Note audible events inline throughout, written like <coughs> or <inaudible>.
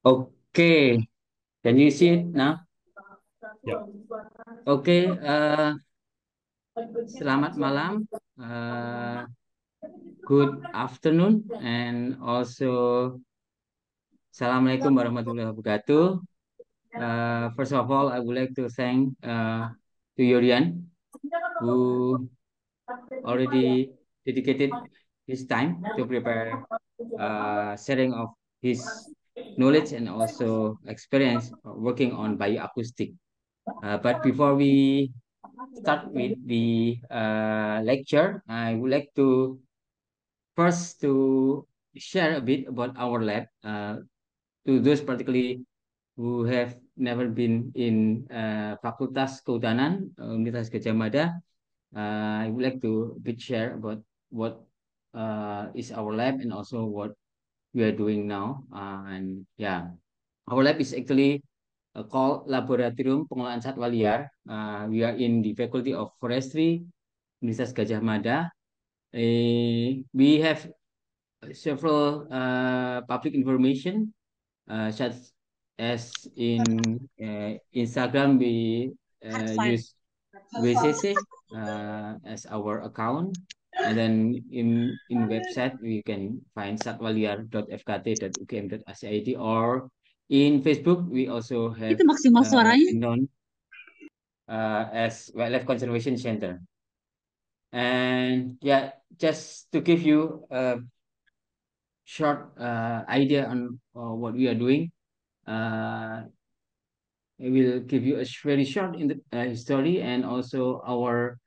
Okay, can you see it now? Yeah. Okay, uh, selamat malam, uh, good afternoon, and also Assalamualaikum warahmatullahi wabarakatuh. Uh, first of all, I would like to thank uh, to Yorian, who already dedicated his time to prepare uh, sharing of his knowledge and also experience working on bioacoustic. Uh, but before we start with the uh, lecture, I would like to first to share a bit about our lab uh, to those particularly who have never been in uh, Fakultas Kehutanan, Universitas Gadjah Mada. Uh, I would like to bit share about what uh, is our lab and also what we are doing now. Uh, and yeah, our lab is actually uh, called Laboratorium Pengolahan Satwa Liar. Uh, we are in the Faculty of Forestry, Universitas Gadjah Mada. Uh, we have several uh, public information, uh, such as in uh, Instagram, we uh, use WCC uh, as our account. And then in in <laughs> website we can find satwaliar.fkt.ugm.ac.id or in Facebook we also have Itu maksimal uh, suaranya. known uh, as Wildlife Conservation Center. And yeah, just to give you a short uh, idea on uh, what we are doing, uh, I will give you a very short in the uh, story and also our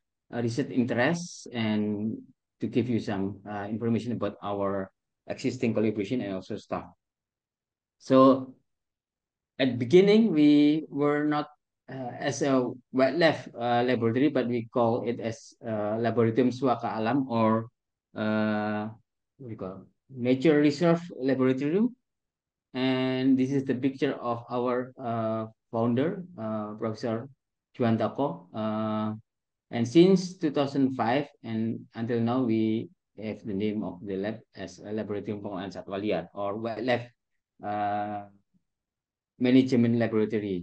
research interests and to give you some uh, information about our existing collaboration and also stuff. So at beginning, we were not uh, as a wildlife uh, laboratory, but we call it as uh, Laboratorium Suaka Alam or uh, what do you call Nature Reserve Laboratory. And this is the picture of our uh, founder, uh, Professor Djuwantoko. And since 2005 and until now, we have the name of the lab as Laboratorium Pengolahan Satwa Liar or Wildlife uh, Management Laboratory.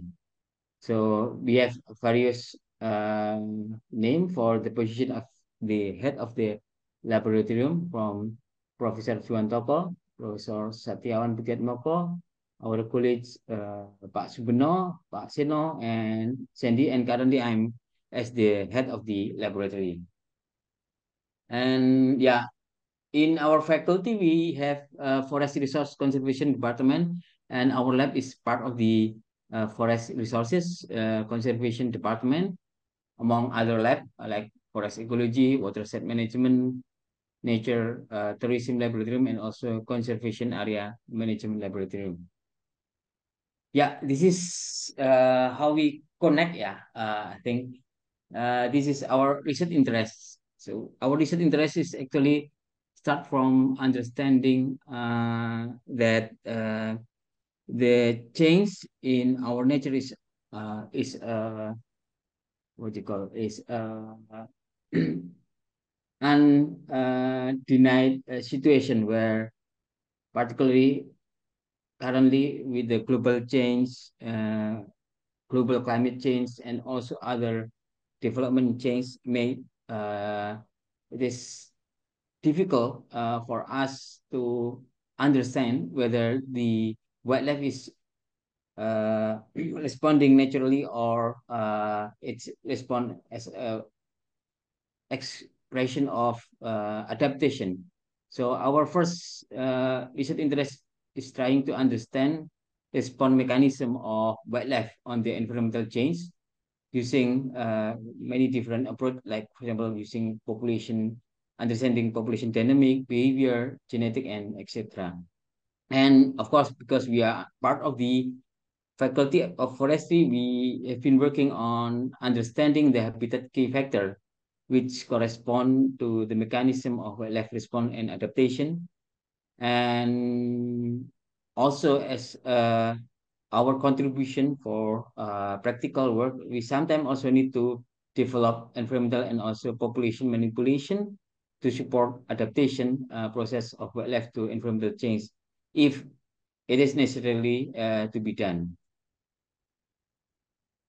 So we have various uh, name for the position of the head of the laboratorium from Professor Djuwantoko, Professor Satyawan Moko, our colleagues uh, Pak Subeno, Pak Seno, and Sandy, and currently I'm as the head of the laboratory. And yeah, in our faculty, we have a forest resource conservation department, and our lab is part of the uh, forest resources uh, conservation department, among other lab like forest ecology, watershed management, nature uh, tourism Laboratory, and also conservation area management Laboratory. Yeah, this is uh, how we connect. Yeah, uh, I think uh, this is our research interest. So our research interest is actually start from understanding uh, that uh, the change in our nature is uh, is uh, what you call is uh, <clears throat> undenied uh, situation where particularly currently with the global change, uh, global climate change, and also other development change made uh, it is difficult uh, for us to understand whether the wildlife is uh, <clears throat> responding naturally or uh, it's respond as a expression of uh, adaptation. So our first uh, research interest is trying to understand the response mechanism of wildlife on the environmental change using uh, many different approach, like for example, using population, understanding population dynamic, behavior, genetic, and etc. And of course, because we are part of the faculty of forestry, we have been working on understanding the habitat key factor, which correspond to the mechanism of wildlife response and adaptation. And also as uh, our contribution for uh, practical work, we sometimes also need to develop environmental and also population manipulation to support adaptation uh, process of wildlife to environmental change. If it is necessarily uh, to be done.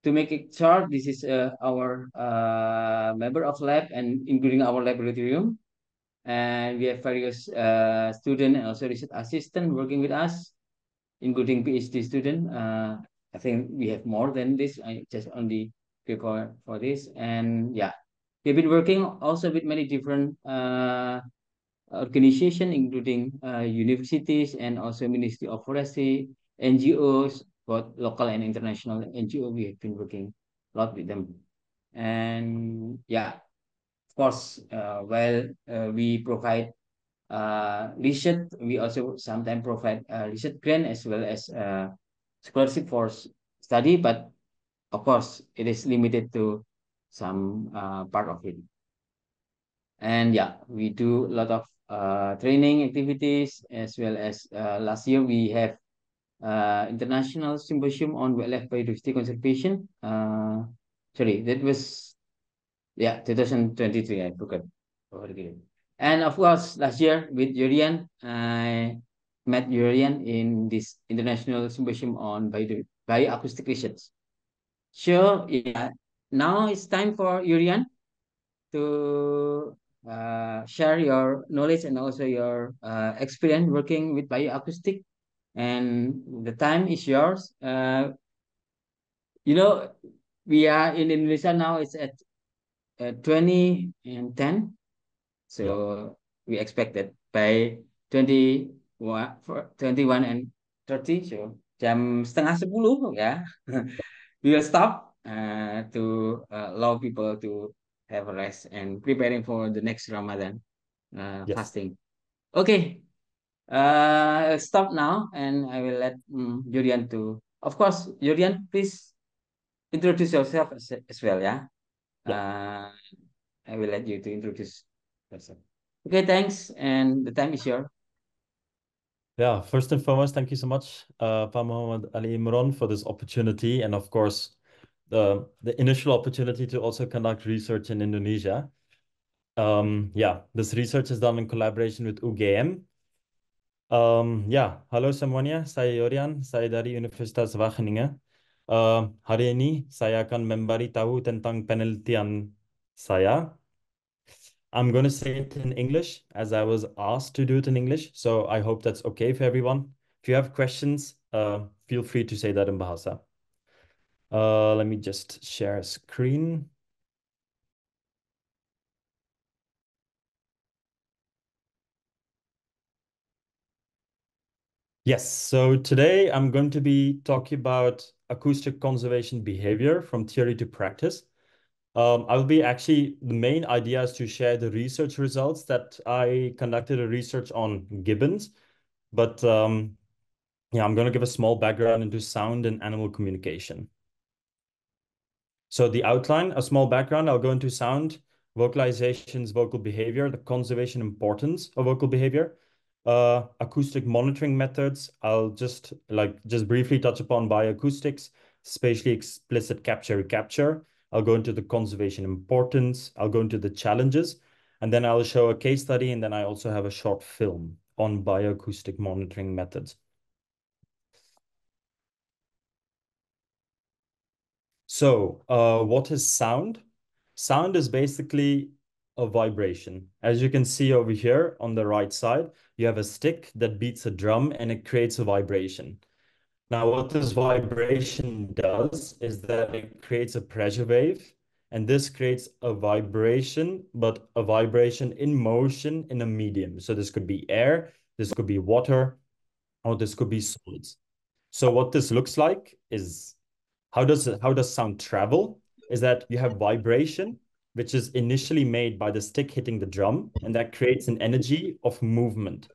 To make it short, this is uh, our uh, member of lab and including our laboratorium. And we have various uh, student and also research assistant working with us, including PhD student. Uh, I think we have more than this. I just only prepare for this. And yeah, we've been working also with many different uh, organization, including uh, universities and also Ministry of Forestry, NGOs, both local and international NGO. We have been working a lot with them. And yeah, of course, uh, while uh, we provide uh, research, we also sometimes provide uh, research grant as well as uh, scholarship for study, but of course, it is limited to some uh, part of it. And yeah, we do a lot of uh, training activities as well as uh, last year we have uh, international symposium on wildlife biodiversity conservation. Uh, sorry, that was yeah 2023. I forgot. And of course, last year with Jorian, I met Jorian in this international symposium on bio bioacoustic research. So yeah, now it's time for Jorian to uh, share your knowledge and also your uh, experience working with bioacoustic. And the time is yours. Uh, you know, we are in Indonesia now, it's at uh, 20 and 10. So yeah. we expect that by 21, 21 and 30, so jam setengah sepuluh ya, <laughs> we will stop uh, to uh, allow people to have a rest and preparing for the next Ramadan uh, yes. fasting. Okay, uh, stop now and I will let um, Julian to, of course, Julian, please introduce yourself as, as well, yeah? yeah. Uh, I will let you to introduce yourself. Okay, thanks, and the time is yours. Yeah, first and foremost, thank you so much, uh, Pa Muhammad Ali Imran, for this opportunity. And of course, the the initial opportunity to also conduct research in Indonesia. Um, yeah, this research is done in collaboration with UGM. Um, ya, halo semuanya, saya Jorian, saya dari Universitas Wageningen. Uh, hari ini saya akan memberitahu tentang penelitian saya. I'm going to say it in English as I was asked to do it in English, so I hope that's okay for everyone. If you have questions, uh, feel free to say that in Bahasa. Uh, let me just share a screen. Yes, so today I'm going to be talking about acoustic conservation behavior from theory to practice. Um, I'll be actually, the main idea is to share the research results that I conducted a research on gibbons, but um, yeah, I'm going to give a small background into sound and animal communication. So the outline, a small background, I'll go into sound, vocalizations, vocal behavior, the conservation importance of vocal behavior, uh, acoustic monitoring methods. I'll just like just briefly touch upon bioacoustics, spatially explicit capture recapture. I'll go into the conservation importance. I'll go into the challenges, and then I'll show a case study, and then I also have a short film on bioacoustic monitoring methods. So uh, what is sound? Sound is basically a vibration. As you can see over here on the right side, you have a stick that beats a drum and it creates a vibration. Now, what this vibration does is that it creates a pressure wave, and this creates a vibration, but a vibration in motion in a medium. So this could be air, this could be water, or this could be solids. So what this looks like is how does how does sound travel? Is that you have vibration, which is initially made by the stick hitting the drum, and that creates an energy of movement.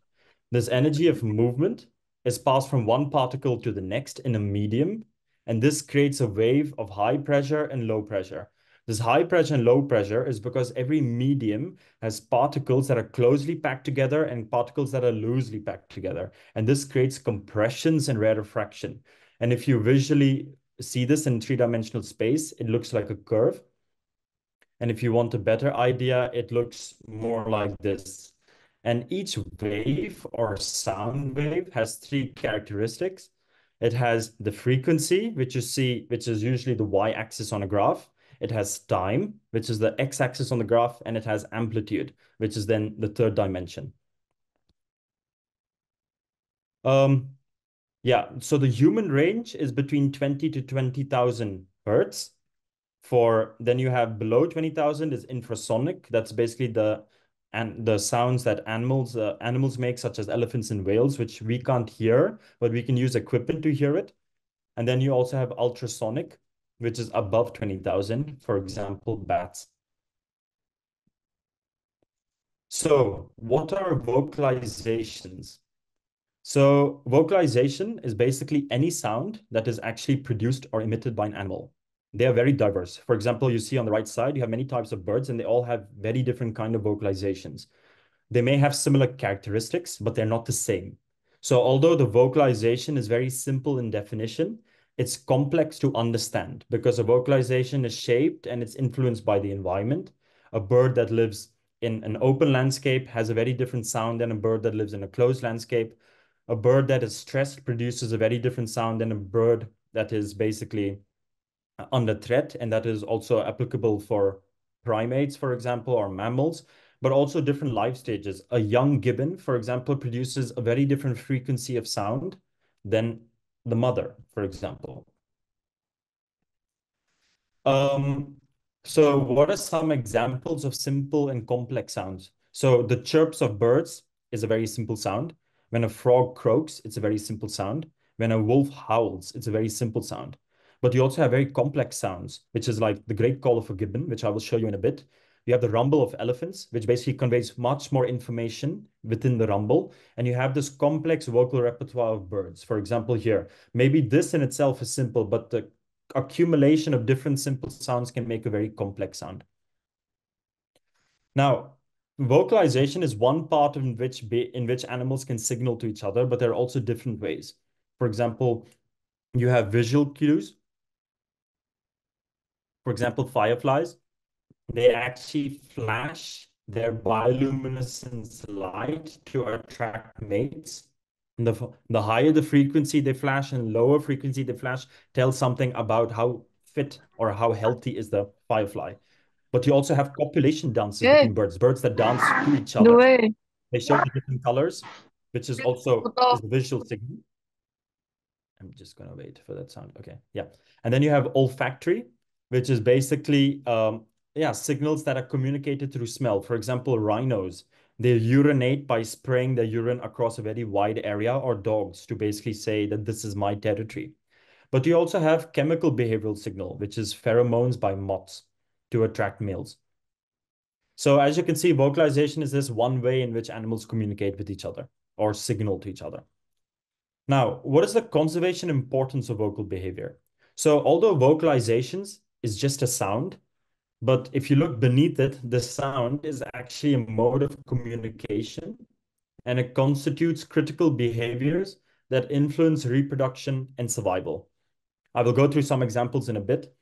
This energy of movement is passed from one particle to the next in a medium, and this creates a wave of high pressure and low pressure. This high pressure and low pressure is because every medium has particles that are closely packed together and particles that are loosely packed together. And this creates compressions and rarefaction. And if you visually see this in three-dimensional space, it looks like a curve. And if you want a better idea, it looks more like this. And each wave or sound wave has three characteristics. It has the frequency, which you see, which is usually the y-axis on a graph. It has time, which is the x-axis on the graph, and it has amplitude, which is then the third dimension. Um, yeah, so the human range is between 20 to 20,000 hertz. For then you have below 20,000 is infrasonic. That's basically the and the sounds that animals uh, animals make, such as elephants and whales, which we can't hear, but we can use equipment to hear it. And then you also have ultrasonic, which is above 20,000, for example, bats. So what are vocalizations? So vocalization is basically any sound that is actually produced or emitted by an animal. They are very diverse. For example, you see on the right side, you have many types of birds and they all have very different kind of vocalizations. They may have similar characteristics, but they're not the same. So although the vocalization is very simple in definition, it's complex to understand because a vocalization is shaped and it's influenced by the environment. A bird that lives in an open landscape has a very different sound than a bird that lives in a closed landscape. A bird that is stressed produces a very different sound than a bird that is basically under threat, and that is also applicable for primates, for example, or mammals, but also different life stages. A young gibbon, for example, produces a very different frequency of sound than the mother, for example. Um, so what are some examples of simple and complex sounds? So the chirps of birds is a very simple sound. When a frog croaks, it's a very simple sound. When a wolf howls, it's a very simple sound. But you also have very complex sounds, which is like the great call of a gibbon, which I will show you in a bit. You have the rumble of elephants, which basically conveys much more information within the rumble. And you have this complex vocal repertoire of birds. For example, here, maybe this in itself is simple, but the accumulation of different simple sounds can make a very complex sound. Now, vocalization is one part in which in which animals can signal to each other, but there are also different ways. For example, you have visual cues, for example, fireflies, they actually flash their bioluminescence light to attract mates. And the, the higher the frequency they flash and lower frequency they flash tells something about how fit or how healthy is the firefly. But you also have copulation dances Good. between birds, birds that dance to each other. No they show the different colors, which is also is a visual signal. I'm just going to wait for that sound. Okay, yeah. And then you have olfactory, which is basically um, yeah signals that are communicated through smell. For example, rhinos they urinate by spraying their urine across a very wide area, or dogs to basically say that this is my territory. But you also have chemical behavioral signal, which is pheromones by moths to attract males. So as you can see, vocalization is this one way in which animals communicate with each other or signal to each other. Now, what is the conservation importance of vocal behavior? So although vocalizations is just a sound. But if you look beneath it, the sound is actually a mode of communication and it constitutes critical behaviors that influence reproduction and survival. I will go through some examples in a bit,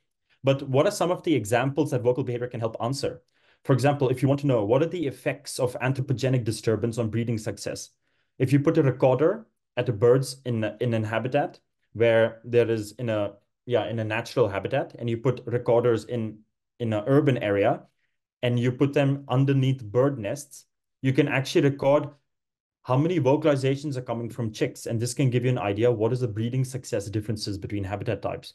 but what are some of the examples that vocal behavior can help answer? For example, if you want to know what are the effects of anthropogenic disturbance on breeding success? If you put a recorder at the birds in, in an habitat where there is in a yeah in a natural habitat and you put recorders in in an urban area and you put them underneath bird nests you can actually record how many vocalizations are coming from chicks and this can give you an idea what is the breeding success differences between habitat types.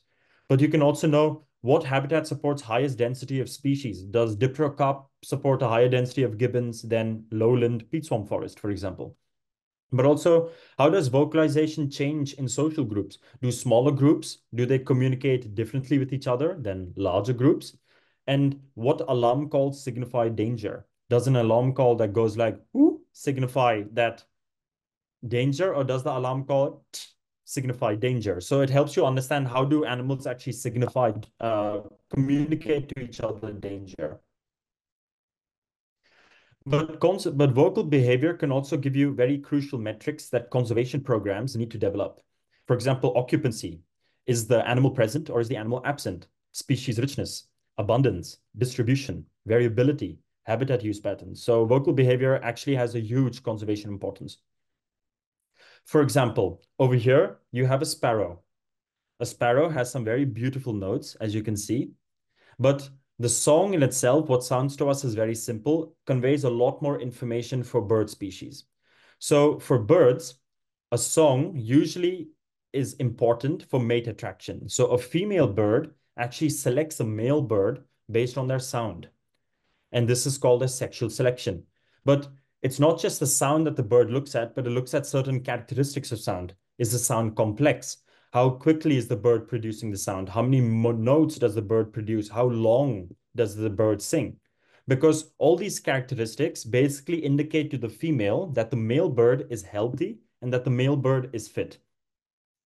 But you can also know what habitat supports highest density of species. Does dipterocarp support a higher density of gibbons than lowland peat swamp forest for example but also, how does vocalization change in social groups? Do smaller groups, do they communicate differently with each other than larger groups? And what alarm calls signify danger? Does an alarm call that goes like, ooh, signify that danger, or does the alarm call signify danger? So it helps you understand how do animals actually signify, uh, communicate to each other danger. But, but vocal behavior can also give you very crucial metrics that conservation programs need to develop. For example, occupancy. Is the animal present or is the animal absent? Species richness, abundance, distribution, variability, habitat use patterns. So vocal behavior actually has a huge conservation importance. For example, over here, you have a sparrow. A sparrow has some very beautiful notes, as you can see, but the song in itself, what sounds to us is very simple, conveys a lot more information for bird species. So for birds, a song usually is important for mate attraction. So a female bird actually selects a male bird based on their sound. And this is called a sexual selection. But it's not just the sound that the bird looks at, but it looks at certain characteristics of sound. Is the sound complex? How quickly is the bird producing the sound? How many notes does the bird produce? How long does the bird sing? Because all these characteristics basically indicate to the female that the male bird is healthy and that the male bird is fit.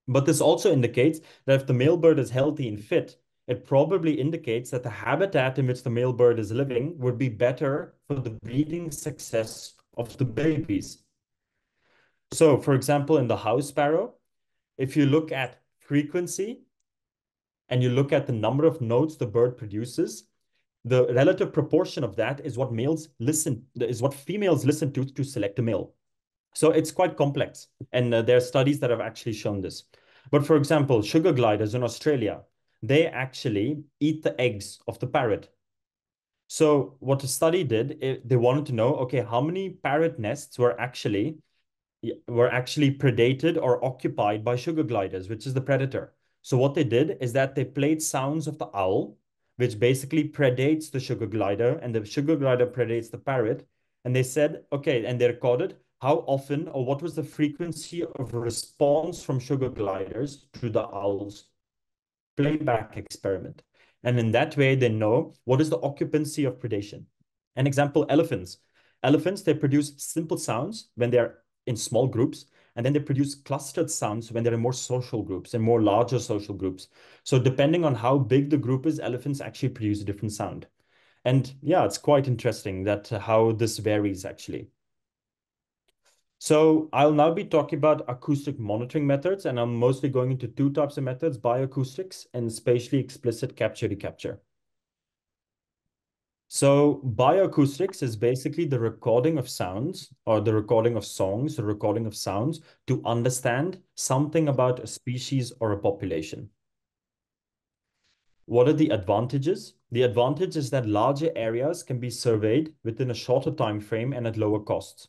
But this also indicates that if the male bird is healthy and fit, it probably indicates that the habitat in which the male bird is living would be better for the breeding success of the babies. So, for example, in the house sparrow, if you look at frequency and you look at the number of notes the bird produces, the relative proportion of that is what males listen, is what females listen to to select a male. So it's quite complex. And uh, there are studies that have actually shown this. But for example, sugar gliders in Australia, they actually eat the eggs of the parrot. So what the study did, they wanted to know, okay, how many parrot nests were actually were actually predated or occupied by sugar gliders, which is the predator. So what they did is that they played sounds of the owl, which basically predates the sugar glider, and the sugar glider predates the parrot. And they said, okay, and they recorded how often or what was the frequency of response from sugar gliders to the owl's playback experiment. And in that way, they know what is the occupancy of predation. An example, elephants. Elephants, they produce simple sounds when they're in small groups, and then they produce clustered sounds when they're in more social groups and more larger social groups. So depending on how big the group is, elephants actually produce a different sound. And yeah, it's quite interesting that uh, how this varies actually. So I'll now be talking about acoustic monitoring methods, and I'm mostly going into two types of methods, bioacoustics and spatially explicit capture-recapture. So bioacoustics is basically the recording of sounds or the recording of songs, the recording of sounds to understand something about a species or a population. What are the advantages? The advantage is that larger areas can be surveyed within a shorter time frame and at lower costs.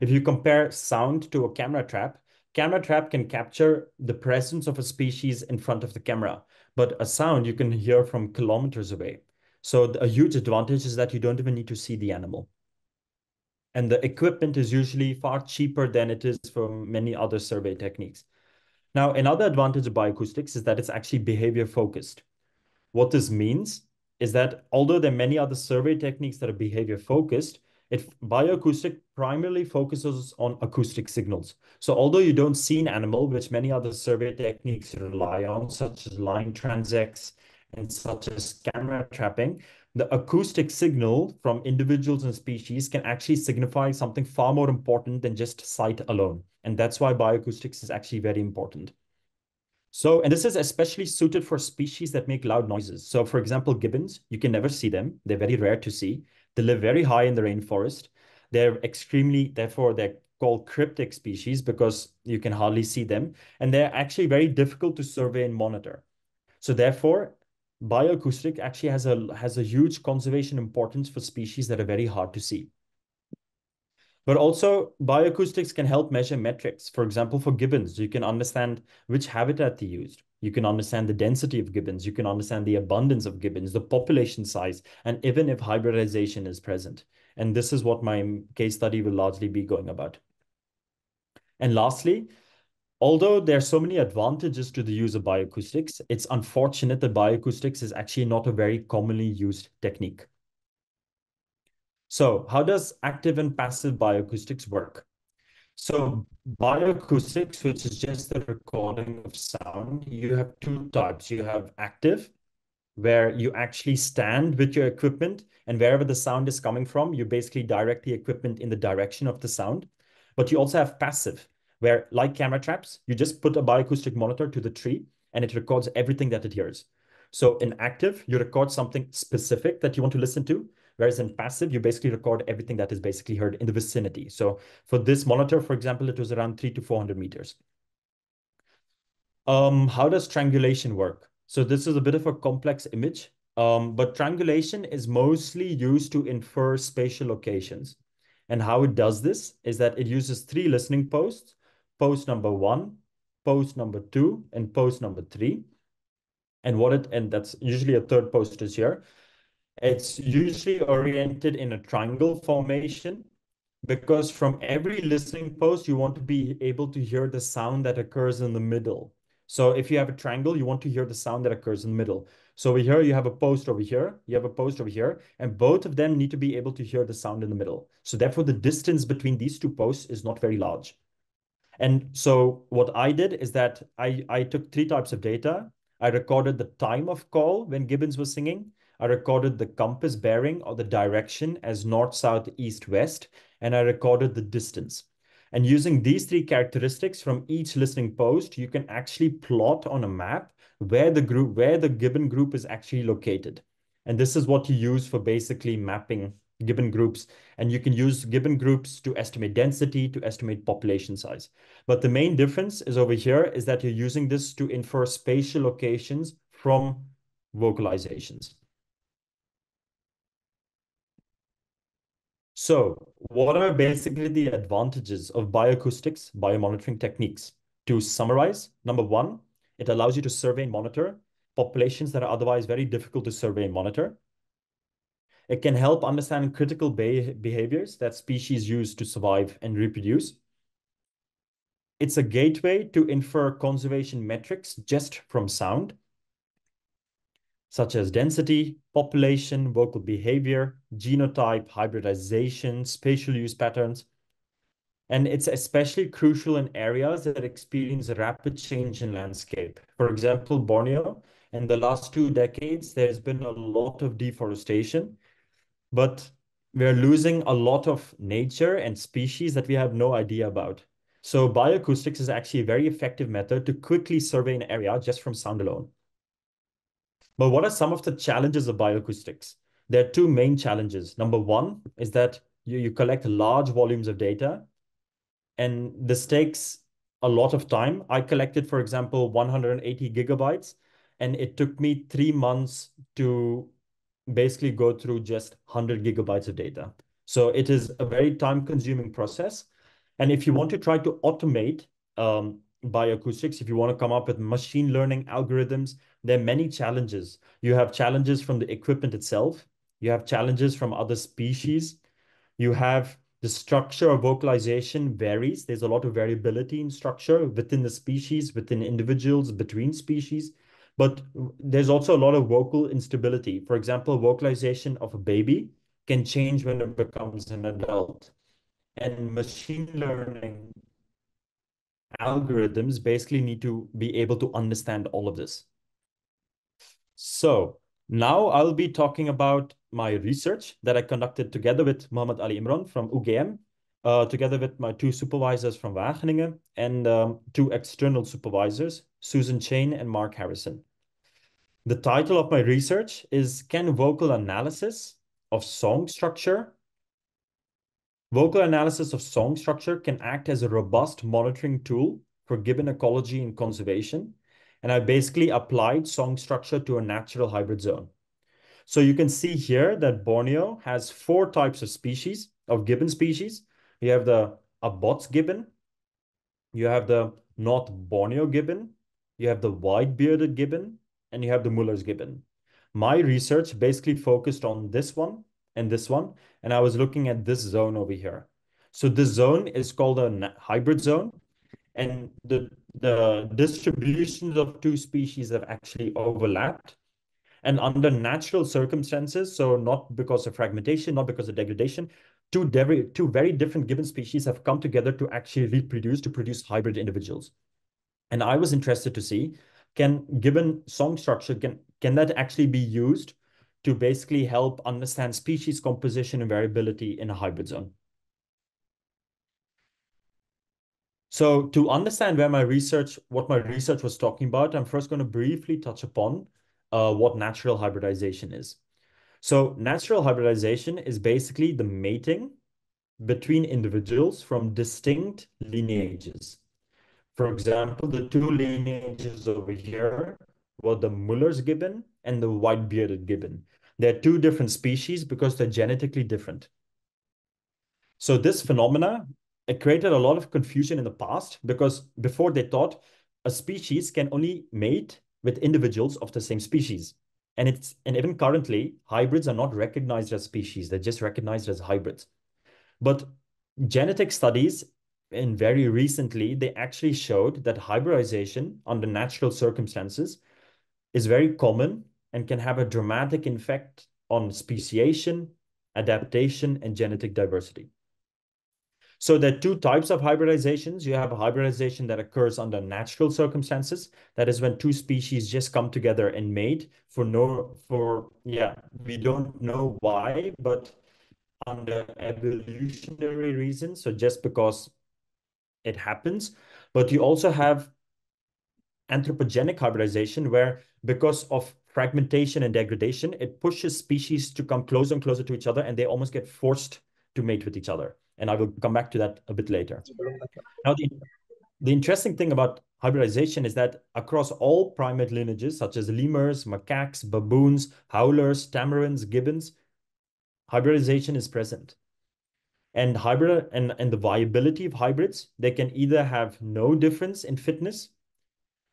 If you compare sound to a camera trap, camera trap can capture the presence of a species in front of the camera, but a sound you can hear from kilometers away. So a huge advantage is that you don't even need to see the animal. And the equipment is usually far cheaper than it is for many other survey techniques. Now, another advantage of bioacoustics is that it's actually behavior focused. What this means is that although there are many other survey techniques that are behavior focused, it bioacoustic primarily focuses on acoustic signals. So although you don't see an animal, which many other survey techniques rely on, such as line transects such as camera trapping, the acoustic signal from individuals and species can actually signify something far more important than just sight alone. And that's why bioacoustics is actually very important. So, and this is especially suited for species that make loud noises. So for example, gibbons, you can never see them. They're very rare to see. They live very high in the rainforest. They're extremely, therefore, they're called cryptic species because you can hardly see them. And they're actually very difficult to survey and monitor. So therefore, bioacoustic actually has a, has a huge conservation importance for species that are very hard to see. But also bioacoustics can help measure metrics. For example, for gibbons, you can understand which habitat they used. You can understand the density of gibbons. You can understand the abundance of gibbons, the population size, and even if hybridization is present. And this is what my case study will largely be going about. And lastly, although there are so many advantages to the use of bioacoustics, it's unfortunate that bioacoustics is actually not a very commonly used technique. So how does active and passive bioacoustics work? So bioacoustics, which is just the recording of sound, you have two types. You have active, where you actually stand with your equipment and wherever the sound is coming from, you basically direct the equipment in the direction of the sound. But you also have passive, where like camera traps, you just put a bioacoustic monitor to the tree and it records everything that it hears. So in active, you record something specific that you want to listen to, Whereas in passive, you basically record everything that is basically heard in the vicinity. So for this monitor, for example, it was around three to 400 meters. Um, how does triangulation work? So this is a bit of a complex image, um, but triangulation is mostly used to infer spatial locations. And how it does this is that it uses three listening posts, post number one, post number two, and post number three. And what it, and that's usually a third post is here. It's usually oriented in a triangle formation because from every listening post, you want to be able to hear the sound that occurs in the middle. So if you have a triangle, you want to hear the sound that occurs in the middle. So over here, you have a post over here, you have a post over here, and both of them need to be able to hear the sound in the middle. So therefore, the distance between these two posts is not very large. And so what I did is that I, I took three types of data. I recorded the time of call when Gibbons was singing. I recorded the compass bearing or the direction as north, south, east, west, and I recorded the distance. And using these three characteristics from each listening post, you can actually plot on a map where the group, where the gibbon group is actually located. And this is what you use for basically mapping gibbon groups. And you can use gibbon groups to estimate density, to estimate population size. But the main difference is over here is that you're using this to infer spatial locations from vocalizations. So what are basically the advantages of bioacoustics biomonitoring techniques? To summarize, number one, it allows you to survey and monitor populations that are otherwise very difficult to survey and monitor. It can help understand critical behaviors that species use to survive and reproduce. It's a gateway to infer conservation metrics just from sound such as density, population, vocal behavior, genotype, hybridization, spatial use patterns. And it's especially crucial in areas that experience rapid change in landscape. For example, Borneo, in the last two decades, there's been a lot of deforestation, but we're losing a lot of nature and species that we have no idea about. So bioacoustics is actually a very effective method to quickly survey an area just from sound alone. But what are some of the challenges of bioacoustics? There are two main challenges. Number one is that you, you collect large volumes of data, and this takes a lot of time. I collected, for example, 180 gigabytes, and it took me three months to basically go through just 100 gigabytes of data. So it is a very time-consuming process. And if you want to try to automate um, bioacoustics, if you want to come up with machine learning algorithms, there are many challenges. You have challenges from the equipment itself. You have challenges from other species. You have the structure of vocalization varies. There's a lot of variability in structure within the species, within individuals, between species. But there's also a lot of vocal instability. For example, vocalization of a baby can change when it becomes an adult. And machine learning algorithms basically need to be able to understand all of this. So now I'll be talking about my research that I conducted together with Muhammad Ali Imran from UGM, uh, together with my two supervisors from Wageningen and um, two external supervisors, Susan Cheyne and Mark Harrison. The title of my research is Can Vocal Analysis of Song Structure Vocal analysis of song structure can act as a robust monitoring tool for gibbon ecology and conservation. And I basically applied song structure to a natural hybrid zone. So you can see here that Borneo has four types of species, of gibbon species. You have the Abbott's gibbon, you have the North Borneo gibbon, you have the white-bearded gibbon, and you have the Muller's gibbon. My research basically focused on this one and this one, and I was looking at this zone over here. So this zone is called a hybrid zone, and the, the distributions of two species have actually overlapped. And under natural circumstances, so not because of fragmentation, not because of degradation, two, very, two very different gibbon species have come together to actually reproduce, to produce hybrid individuals. And I was interested to see, can gibbon song structure, can, can that actually be used to basically help understand species composition and variability in a hybrid zone? So to understand where my research, what my research was talking about, I'm first going to briefly touch upon uh, what natural hybridization is. So natural hybridization is basically the mating between individuals from distinct lineages. For example, the two lineages over here were the Muller's gibbon and the white-bearded gibbon. They're two different species because they're genetically different. So this phenomena, it created a lot of confusion in the past because before they thought a species can only mate with individuals of the same species. And it's and even currently, hybrids are not recognized as species. They're just recognized as hybrids. But genetic studies and very recently, they actually showed that hybridization under natural circumstances is very common and can have a dramatic effect on speciation, adaptation, and genetic diversity. So there are two types of hybridizations. You have a hybridization that occurs under natural circumstances. That is when two species just come together and mate for no, for, yeah, we don't know why, but under evolutionary reasons. So just because it happens, but you also have anthropogenic hybridization where because of fragmentation and degradation, it pushes species to come closer and closer to each other and they almost get forced to mate with each other. And I will come back to that a bit later. Now, the, the interesting thing about hybridization is that across all primate lineages, such as lemurs, macaques, baboons, howlers, tamarins, gibbons, hybridization is present. And hybrid and, and the viability of hybrids, they can either have no difference in fitness,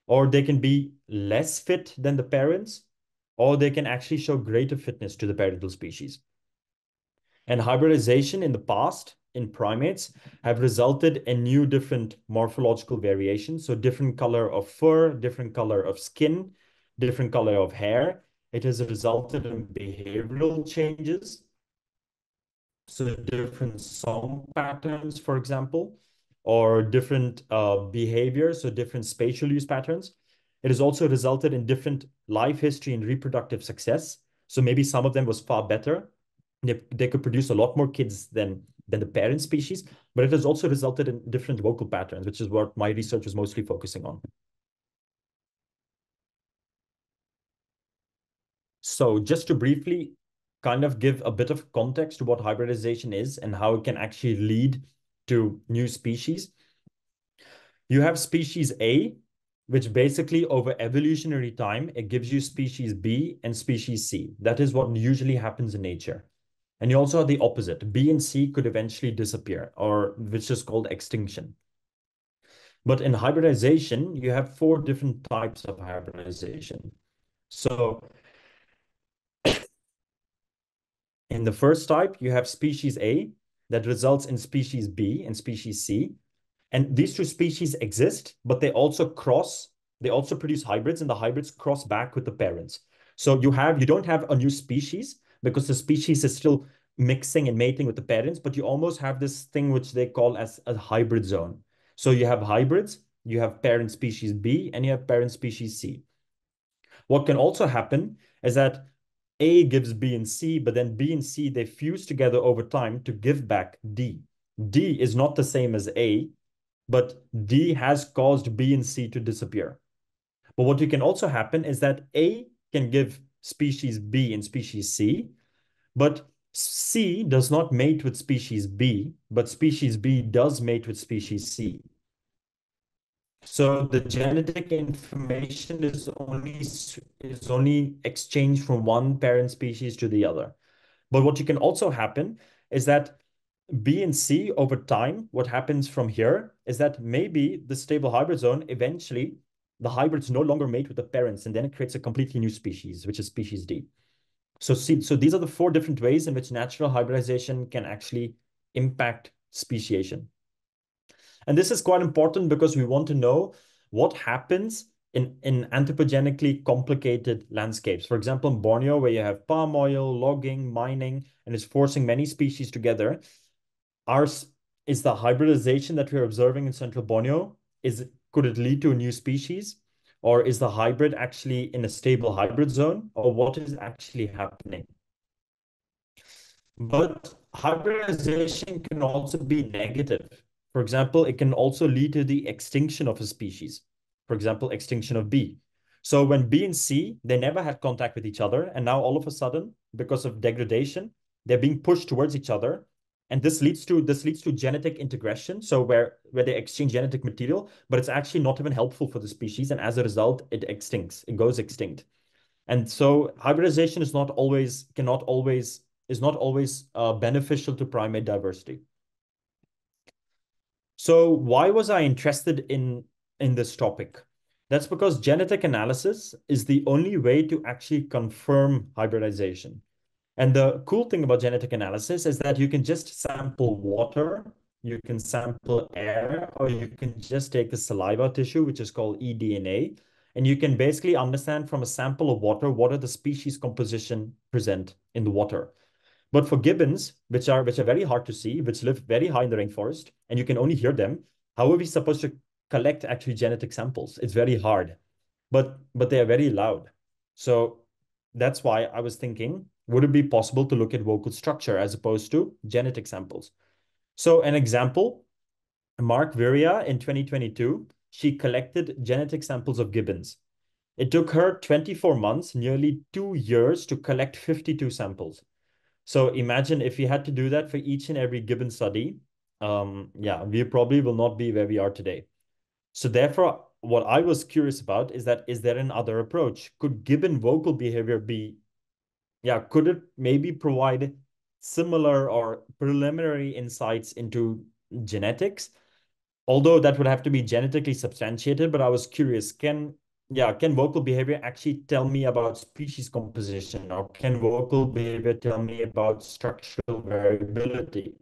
or they can be less fit than the parents, or they can actually show greater fitness to the parental species. And hybridization in the past in primates have resulted in new different morphological variations. So different color of fur, different color of skin, different color of hair. It has resulted in behavioral changes so different song patterns, for example, or different uh, behaviors, so different spatial use patterns. It has also resulted in different life history and reproductive success. So maybe some of them was far better. They, they could produce a lot more kids than, than the parent species, but it has also resulted in different vocal patterns, which is what my research is mostly focusing on. So just to briefly kind of give a bit of context to what hybridization is and how it can actually lead to new species. You have species A, which basically over evolutionary time, it gives you species B and species C. That is what usually happens in nature. And you also have the opposite. B and C could eventually disappear, or which is called extinction. But in hybridization, you have four different types of hybridization. So <coughs> In the first type, you have species A that results in species B and species C. And these two species exist, but they also cross, they also produce hybrids, and the hybrids cross back with the parents. So you have, you don't have a new species because the species is still mixing and mating with the parents, but you almost have this thing which they call as a hybrid zone. So you have hybrids, you have parent species B, and you have parent species C. What can also happen is that a gives B and C, but then B and C, they fuse together over time to give back D. D is not the same as A, but D has caused B and C to disappear. But what you can also happen is that A can give species B and species C, but C does not mate with species B, but species B does mate with species C. So the genetic information is only is only exchanged from one parent species to the other. But what you can also happen is that B and C over time, what happens from here is that maybe the stable hybrid zone, eventually the hybrids no longer mate with the parents, and then it creates a completely new species, which is species D. So see, so these are the four different ways in which natural hybridization can actually impact speciation. And this is quite important because we want to know what happens in, in anthropogenically complicated landscapes. For example, in Borneo, where you have palm oil, logging, mining, and it's forcing many species together, ours is the hybridization that we're observing in central Borneo, is could it lead to a new species? Or is the hybrid actually in a stable hybrid zone? Or what is actually happening? But hybridization can also be negative. For example, it can also lead to the extinction of a species. For example, extinction of B. So when B and C, they never had contact with each other. And now all of a sudden, because of degradation. They're being pushed towards each other. And this leads to this leads to genetic integration. So where, where they exchange genetic material, but it's actually not even helpful for the species. And as a result, it extincts, it goes extinct. And so hybridization is not always, cannot always, is not always uh, beneficial to primate diversity. So why was I interested in, in this topic? That's because genetic analysis is the only way to actually confirm hybridization. And the cool thing about genetic analysis is that you can just sample water, you can sample air, or you can just take a saliva tissue, which is called eDNA, and you can basically understand from a sample of water what are the species composition present in the water. But for gibbons, which are which are very hard to see, which live very high in the rainforest, and you can only hear them, how are we supposed to collect actually genetic samples? It's very hard, but but they are very loud. So that's why I was thinking, would it be possible to look at vocal structure as opposed to genetic samples? So an example, Mark Viria in 2022, she collected genetic samples of gibbons. It took her 24 months, nearly two years to collect 52 samples. So imagine if we had to do that for each and every gibbon study, um, yeah, we probably will not be where we are today. So therefore, what I was curious about is that, is there another approach? Could gibbon vocal behavior be, yeah, could it maybe provide similar or preliminary insights into genetics although that would have to be genetically substantiated, but I was curious, can yeah, can vocal behavior actually tell me about species composition or can vocal behavior tell me about structural variability?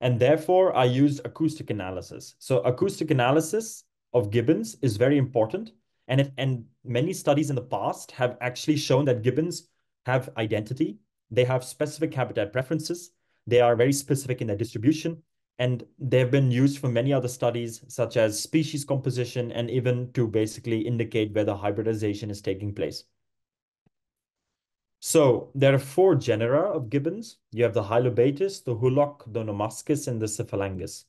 And therefore, I used acoustic analysis. So acoustic analysis of gibbons is very important. And, and many studies in the past have actually shown that gibbons have identity. They have specific habitat preferences. They are very specific in their distribution and they've been used for many other studies, such as species composition, and even to basically indicate whether hybridization is taking place. So there are four genera of gibbons. You have the Hylobates, the Hoolock, the Nomascus, and the Symphalangus.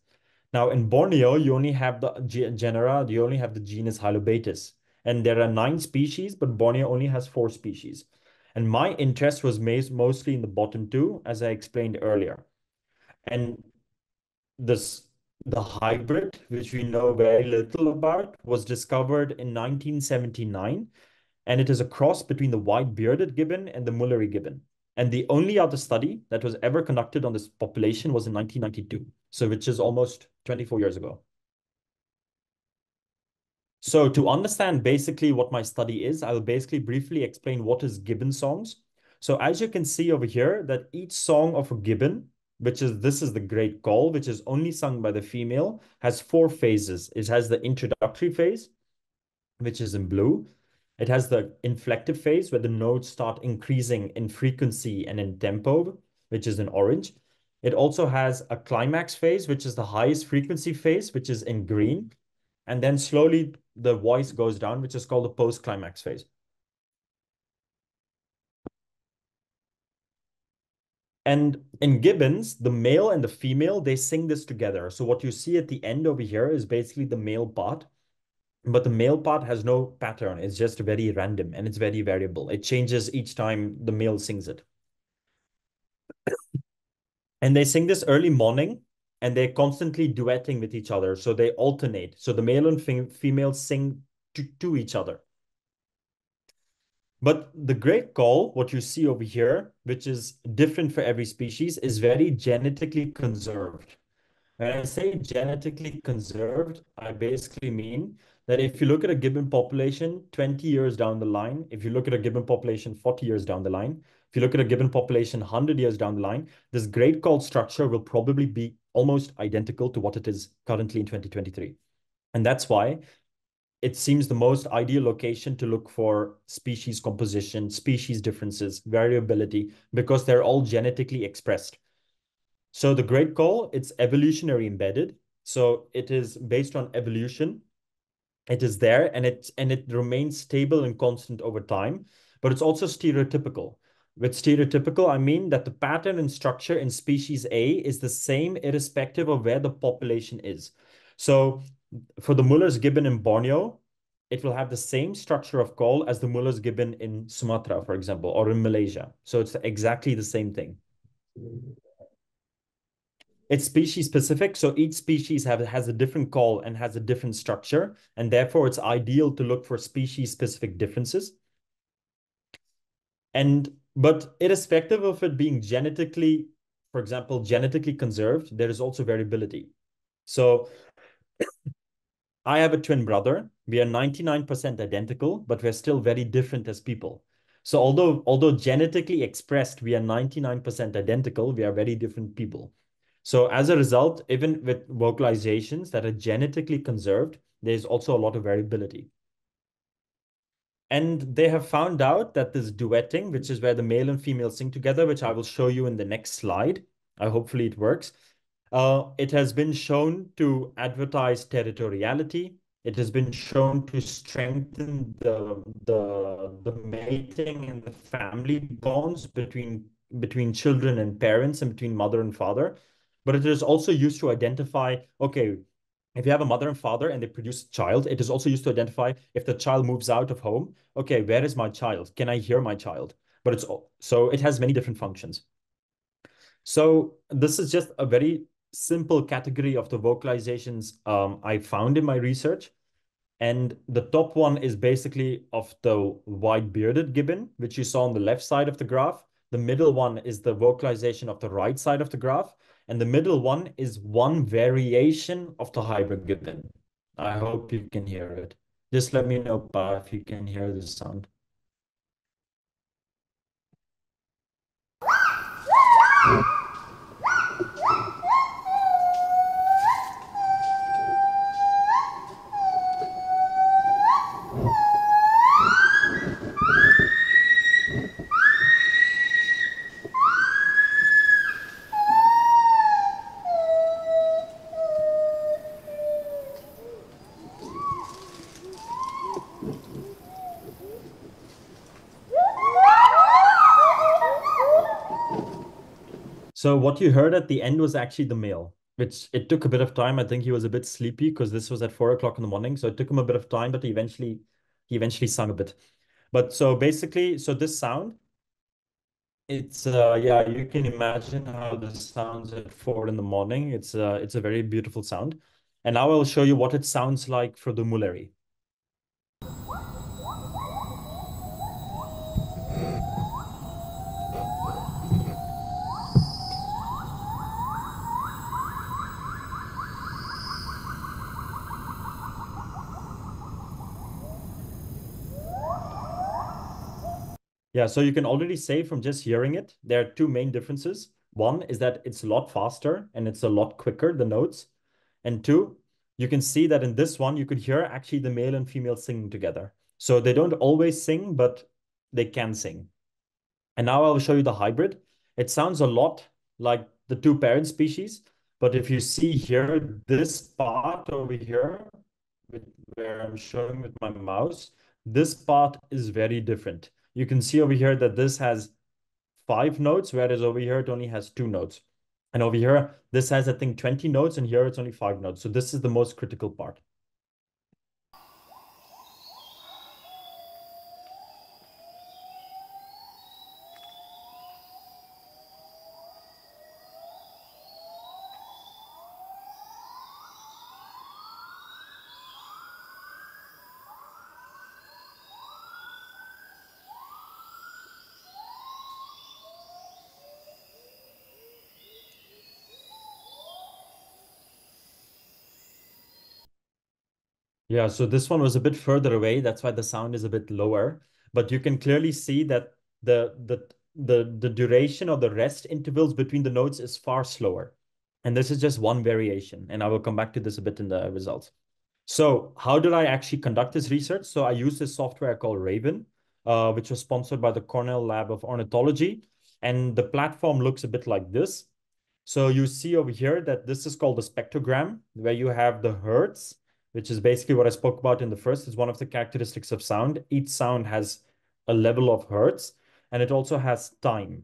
Now in Borneo, you only have the genera, you only have the genus Hylobates. And there are nine species, but Borneo only has four species. And my interest was mostly in the bottom two, as I explained earlier. And this the hybrid, which we know very little about, was discovered in 1979, and it is a cross between the white-bearded gibbon and the Mulleri gibbon. And the only other study that was ever conducted on this population was in 1992, so which is almost 24 years ago. So to understand basically what my study is, I'll basically briefly explain what is gibbon songs. So as you can see over here, that each song of a gibbon which is this is the great call, which is only sung by the female, has four phases. It has the introductory phase, which is in blue. It has the inflective phase where the notes start increasing in frequency and in tempo, which is in orange. It also has a climax phase, which is the highest frequency phase, which is in green. And then slowly the voice goes down, which is called the post-climax phase. And in gibbons, the male and the female, they sing this together. So what you see at the end over here is basically the male part. But the male part has no pattern. It's just very random and it's very variable. It changes each time the male sings it. <coughs> and they sing this early morning and they're constantly duetting with each other. So they alternate. So the male and female sing to, to each other. But the great call, what you see over here, which is different for every species, is very genetically conserved. When I say genetically conserved, I basically mean that if you look at a gibbon population 20 years down the line, if you look at a gibbon population 40 years down the line, if you look at a gibbon population 100 years down the line, this great call structure will probably be almost identical to what it is currently in 2023. And that's why it seems the most ideal location to look for species composition, species differences, variability, because they're all genetically expressed. So the great call, it's evolutionary embedded. So it is based on evolution. It is there and it, and it remains stable and constant over time, but it's also stereotypical. With stereotypical, I mean that the pattern and structure in species A is the same irrespective of where the population is. So for the Muller's gibbon in Borneo, it will have the same structure of call as the Muller's gibbon in Sumatra, for example, or in Malaysia. So it's exactly the same thing. It's species specific, so each species have, has a different call and has a different structure, and therefore it's ideal to look for species specific differences. And but irrespective of it being genetically, for example, genetically conserved, there is also variability. So <coughs> I have a twin brother. We are 99% identical, but we're still very different as people. So although although genetically expressed, we are 99% identical, we are very different people. So as a result, even with vocalizations that are genetically conserved, there's also a lot of variability. And they have found out that this duetting, which is where the male and female sing together, which I will show you in the next slide, uh, hopefully it works, uh, it has been shown to advertise territoriality. It has been shown to strengthen the, the, the mating and the family bonds between, between children and parents and between mother and father. But it is also used to identify, okay, if you have a mother and father and they produce a child, it is also used to identify if the child moves out of home, okay, where is my child? Can I hear my child? But it's all, so it has many different functions. So this is just a very simple category of the vocalizations um, I found in my research. And the top one is basically of the white-bearded gibbon, which you saw on the left side of the graph. The middle one is the vocalization of the right side of the graph. And the middle one is one variation of the hybrid gibbon. I hope you can hear it. Just let me know if you can hear the sound. <laughs> So what you heard at the end was actually the male, which it took a bit of time. I think he was a bit sleepy because this was at four o'clock in the morning. So it took him a bit of time, but he eventually he eventually sung a bit. But so basically, so this sound, it's uh yeah, you can imagine how this sounds at four in the morning. It's uh it's a very beautiful sound. And now I'll show you what it sounds like for the Mulleri. Yeah, so you can already say from just hearing it, there are two main differences. One is that it's a lot faster and it's a lot quicker, the notes. And two, you can see that in this one, you could hear actually the male and female singing together. So they don't always sing, but they can sing. And now I'll show you the hybrid. It sounds a lot like the two parent species, but if you see here, this part over here, where I'm showing with my mouse, this part is very different you can see over here that this has five notes, whereas over here it only has two notes. And over here, this has, I think, 20 notes, and here it's only five notes. So this is the most critical part. Yeah, so this one was a bit further away. That's why the sound is a bit lower. But you can clearly see that the the the the duration of the rest intervals between the notes is far slower. And this is just one variation. And I will come back to this a bit in the results. So how did I actually conduct this research? So I used this software called Raven, uh, which was sponsored by the Cornell Lab of Ornithology. And the platform looks a bit like this. So you see over here that this is called the spectrogram, where you have the hertz, which is basically what I spoke about in the first, is one of the characteristics of sound. Each sound has a level of hertz, and it also has time.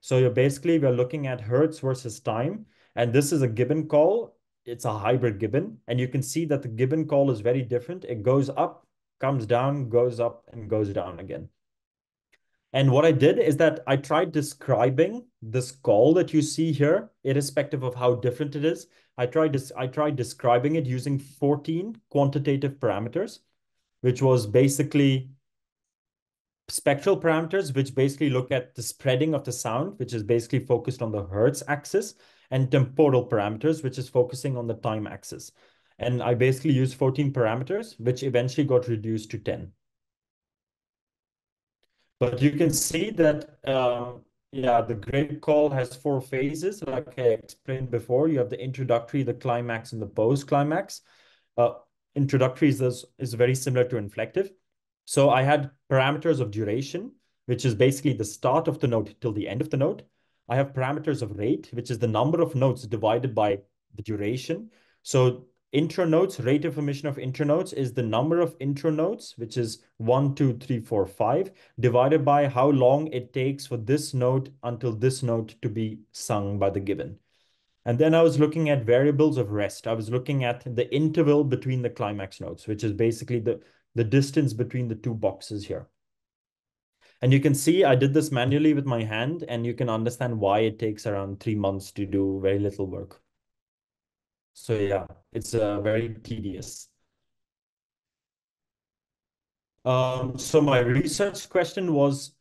So you're basically, we're looking at hertz versus time, and this is a gibbon call. It's a hybrid gibbon, and you can see that the gibbon call is very different. It goes up comes down, goes up, and goes down again. And what I did is that I tried describing this call that you see here, irrespective of how different it is. I tried this, I tried describing it using 14 quantitative parameters, which was basically spectral parameters, which basically look at the spreading of the sound, which is basically focused on the Hertz axis, and temporal parameters, which is focusing on the time axis. And I basically used 14 parameters, which eventually got reduced to 10. But you can see that, um, yeah, the great call has four phases, like I explained before. You have the introductory, the climax, and the post-climax. Uh, introductory is, is very similar to inflective. So I had parameters of duration, which is basically the start of the note till the end of the note. I have parameters of rate, which is the number of notes divided by the duration. So intro notes, rate of emission of intro notes is the number of intro notes, which is one, two, three, four, five, divided by how long it takes for this note until this note to be sung by the gibbon. And then I was looking at variables of rest. I was looking at the interval between the climax notes, which is basically the, the distance between the two boxes here. And you can see I did this manually with my hand, and you can understand why it takes around three months to do very little work. So yeah, it's uh, very tedious. Um, so my research question was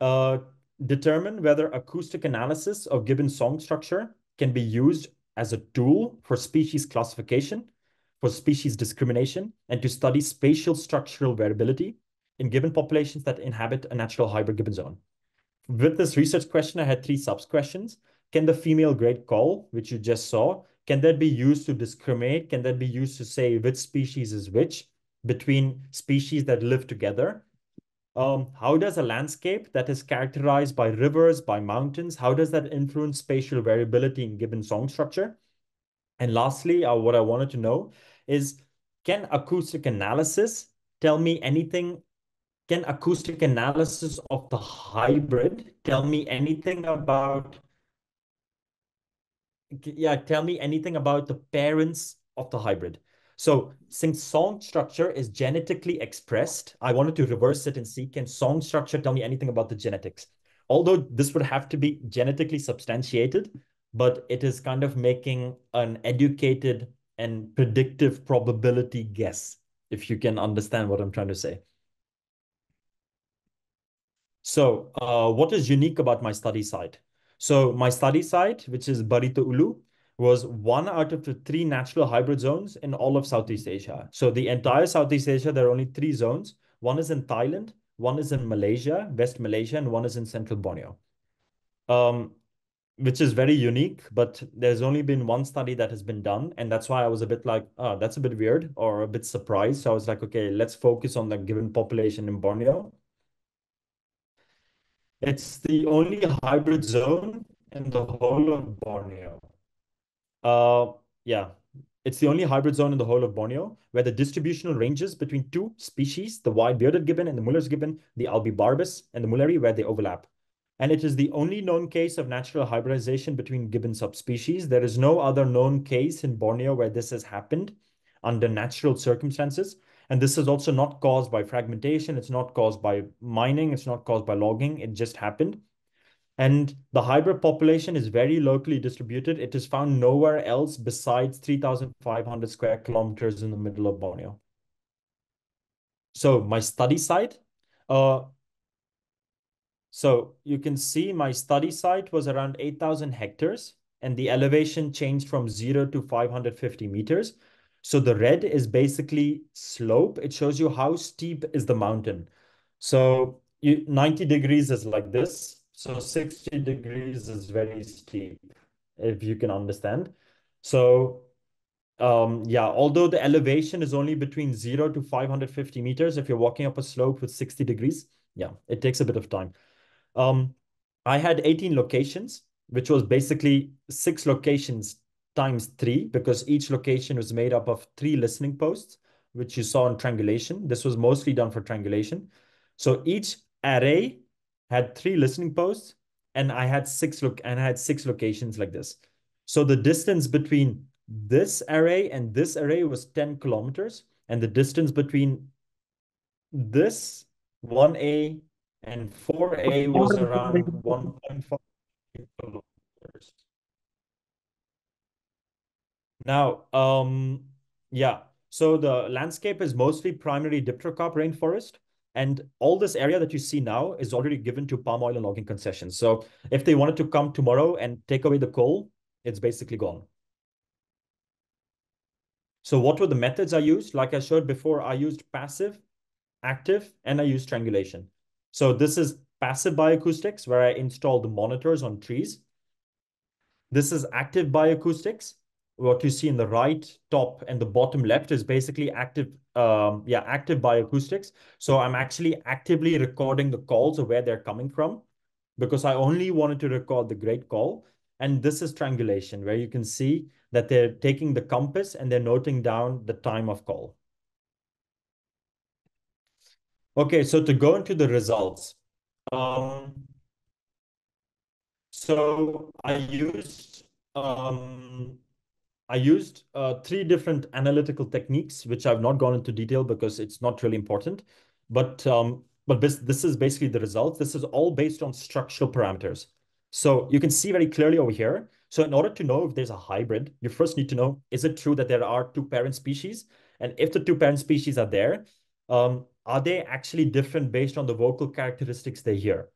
uh, determine whether acoustic analysis of gibbon song structure can be used as a tool for species classification, for species discrimination, and to study spatial structural variability in gibbon populations that inhabit a natural hybrid gibbon zone. With this research question, I had three sub-questions. Can the female great call, which you just saw, can that be used to discriminate? Can that be used to say which species is which between species that live together? Um, how does a landscape that is characterized by rivers, by mountains, how does that influence spatial variability in gibbon song structure? And lastly, uh, what I wanted to know is, can acoustic analysis tell me anything? Can acoustic analysis of the hybrid tell me anything about yeah, tell me anything about the parents of the hybrid. So since song structure is genetically expressed, I wanted to reverse it and see, can song structure tell me anything about the genetics? Although this would have to be genetically substantiated, but it is kind of making an educated and predictive probability guess, if you can understand what I'm trying to say. So uh, what is unique about my study site? So my study site, which is Barito Ulu, was one out of the three natural hybrid zones in all of Southeast Asia. So the entire Southeast Asia, there are only three zones. One is in Thailand, one is in Malaysia, West Malaysia, and one is in Central Borneo. Um, which is very unique, but there's only been one study that has been done. And that's why I was a bit like, oh, that's a bit weird or a bit surprised. So I was like, okay, let's focus on the gibbon population in Borneo. It's the only hybrid zone in the whole of Borneo. Uh, yeah, it's the only hybrid zone in the whole of Borneo where the distributional ranges between two species, the white-bearded gibbon and the Muller's gibbon, the albibarbus and the Mulleri, where they overlap. And it is the only known case of natural hybridization between gibbon subspecies. There is no other known case in Borneo where this has happened under natural circumstances. And this is also not caused by fragmentation. It's not caused by mining. It's not caused by logging. It just happened. And the hybrid population is very locally distributed. It is found nowhere else besides 3,500 square kilometers in the middle of Borneo. So my study site, uh, so you can see my study site was around 8,000 hectares and the elevation changed from zero to 550 meters. So the red is basically slope. It shows you how steep is the mountain. So you, 90 degrees is like this. So 60 degrees is very steep, if you can understand. So um, yeah, although the elevation is only between 0 to 550 meters, if you're walking up a slope with 60 degrees, yeah, it takes a bit of time. Um, I had 18 locations, which was basically six locations times three because each location was made up of three listening posts, which you saw in triangulation. This was mostly done for triangulation. So each array had three listening posts and I had six look and I had six locations like this. So the distance between this array and this array was 10 kilometers and the distance between this 1A and 4A was around 1.5 kilometers. Now, um, yeah, so the landscape is mostly primary dipterocarp rainforest. And all this area that you see now is already given to palm oil and logging concessions. So if they wanted to come tomorrow and take away the coal, it's basically gone. So what were the methods I used? Like I showed before, I used passive, active, and I used triangulation. So this is passive bioacoustics, where I installed the monitors on trees. This is active bioacoustics. What you see in the right top and the bottom left is basically active, um, yeah, active bioacoustics. So I'm actually actively recording the calls of where they're coming from because I only wanted to record the great call. And this is triangulation, where you can see that they're taking the compass and they're noting down the time of call. Okay, so to go into the results. Um, so I used um, I used uh, three different analytical techniques, which I've not gone into detail because it's not really important. But um, but this, this is basically the results. This is all based on structural parameters. So you can see very clearly over here. So in order to know if there's a hybrid, you first need to know, is it true that there are two parent species? And if the two parent species are there, um, are they actually different based on the vocal characteristics they hear?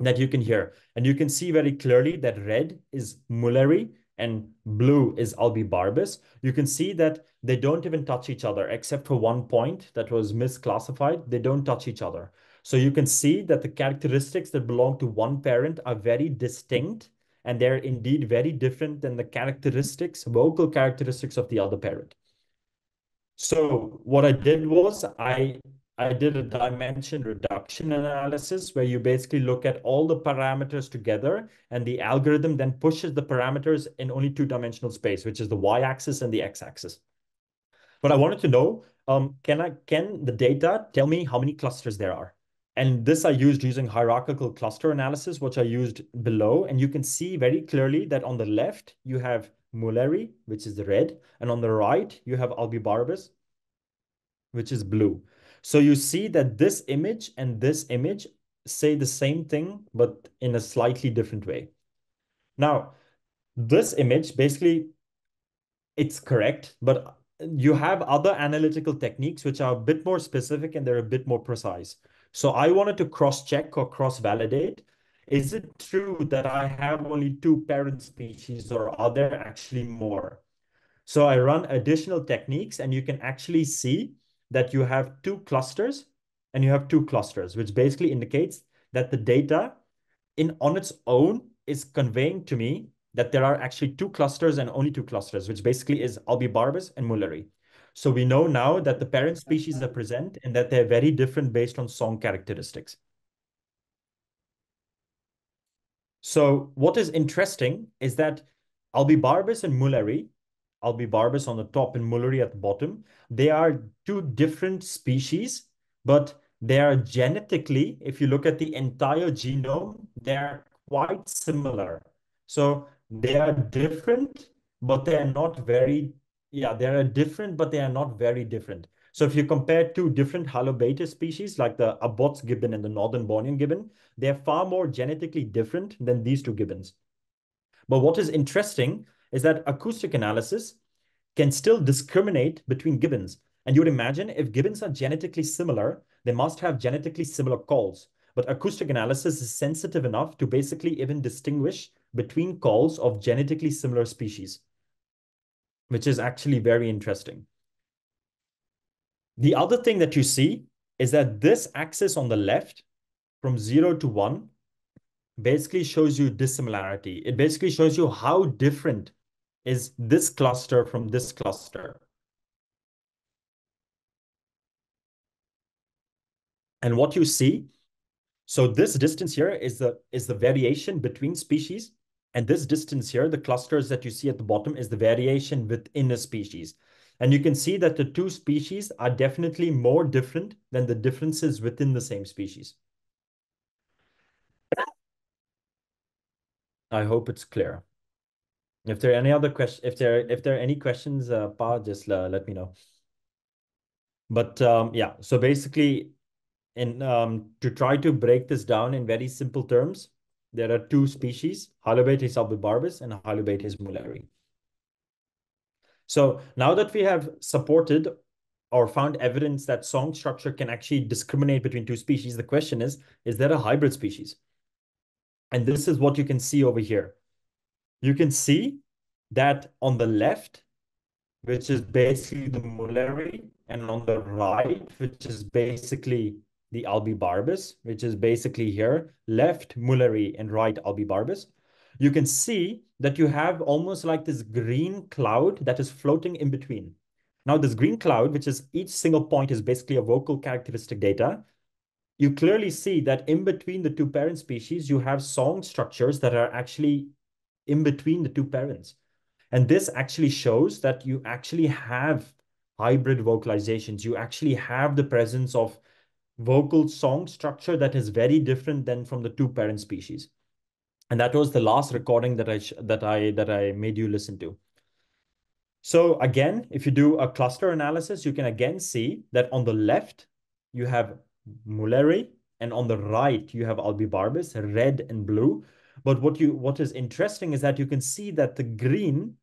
That you can hear. And you can see very clearly that red is Mulleri and blue is albibarbus. You can see that they don't even touch each other except for one point that was misclassified. They don't touch each other. So you can see that the characteristics that belong to one parent are very distinct and they're indeed very different than the characteristics, vocal characteristics of the other parent. So what I did was I I did a dimension reduction analysis where you basically look at all the parameters together and the algorithm then pushes the parameters in only two-dimensional space, which is the y-axis and the x-axis. But I wanted to know, um, can I can the data tell me how many clusters there are? And this I used using hierarchical cluster analysis, which I used below. And you can see very clearly that on the left, you have Mulleri, which is the red. And on the right, you have Albibarbus, which is blue. So you see that this image and this image say the same thing, but in a slightly different way. Now, this image, basically, it's correct, but you have other analytical techniques which are a bit more specific and they're a bit more precise. So I wanted to cross-check or cross-validate. Is it true that I have only two parent species or are there actually more? So I run additional techniques and you can actually see that you have two clusters and you have two clusters, which basically indicates that the data in on its own is conveying to me that there are actually two clusters and only two clusters, which basically is Albibarbus and Mulleri. So we know now that the parent species are present and that they're very different based on song characteristics. So what is interesting is that Albibarbus and Mulleri, Albibarbus on the top and Mulleri at the bottom, they are two different species, but they are genetically, if you look at the entire genome, they're quite similar. So they are different, but they're not very yeah, they are different, but they are not very different. So if you compare two different Hylobates species, like the Abbott's gibbon and the Northern Bornean gibbon, they're far more genetically different than these two gibbons. But what is interesting is that acoustic analysis can still discriminate between gibbons. And you would imagine if gibbons are genetically similar, they must have genetically similar calls. But acoustic analysis is sensitive enough to basically even distinguish between calls of genetically similar species which is actually very interesting. The other thing that you see is that this axis on the left from zero to one basically shows you dissimilarity. It basically shows you how different is this cluster from this cluster. And what you see, so this distance here is the, is the variation between species and this distance here, the clusters that you see at the bottom is the variation within a species. And you can see that the two species are definitely more different than the differences within the same species. I hope it's clear. If there are any other questions, if there if there are any questions, uh, Pa, just uh, let me know. But um, yeah, so basically, in um, to try to break this down in very simple terms, there are two species, Hylobates albibarbus and Hylobates mulleri. So now that we have supported or found evidence that song structure can actually discriminate between two species, the question is, is there a hybrid species? And this is what you can see over here. You can see that on the left, which is basically the Mulleri, and on the right, which is basically the albibarbus, which is basically here, left Mulleri and right albibarbus, you can see that you have almost like this green cloud that is floating in between. Now, this green cloud, which is each single point is basically a vocal characteristic data, you clearly see that in between the two parent species, you have song structures that are actually in between the two parents. And this actually shows that you actually have hybrid vocalizations. You actually have the presence of vocal song structure that is very different than from the two parent species. And that was the last recording that I that I that I made you listen to. So again, if you do a cluster analysis, you can again see that on the left, you have Mulleri, and on the right, you have Albibarbus, red and blue. But what you what is interesting is that you can see that the green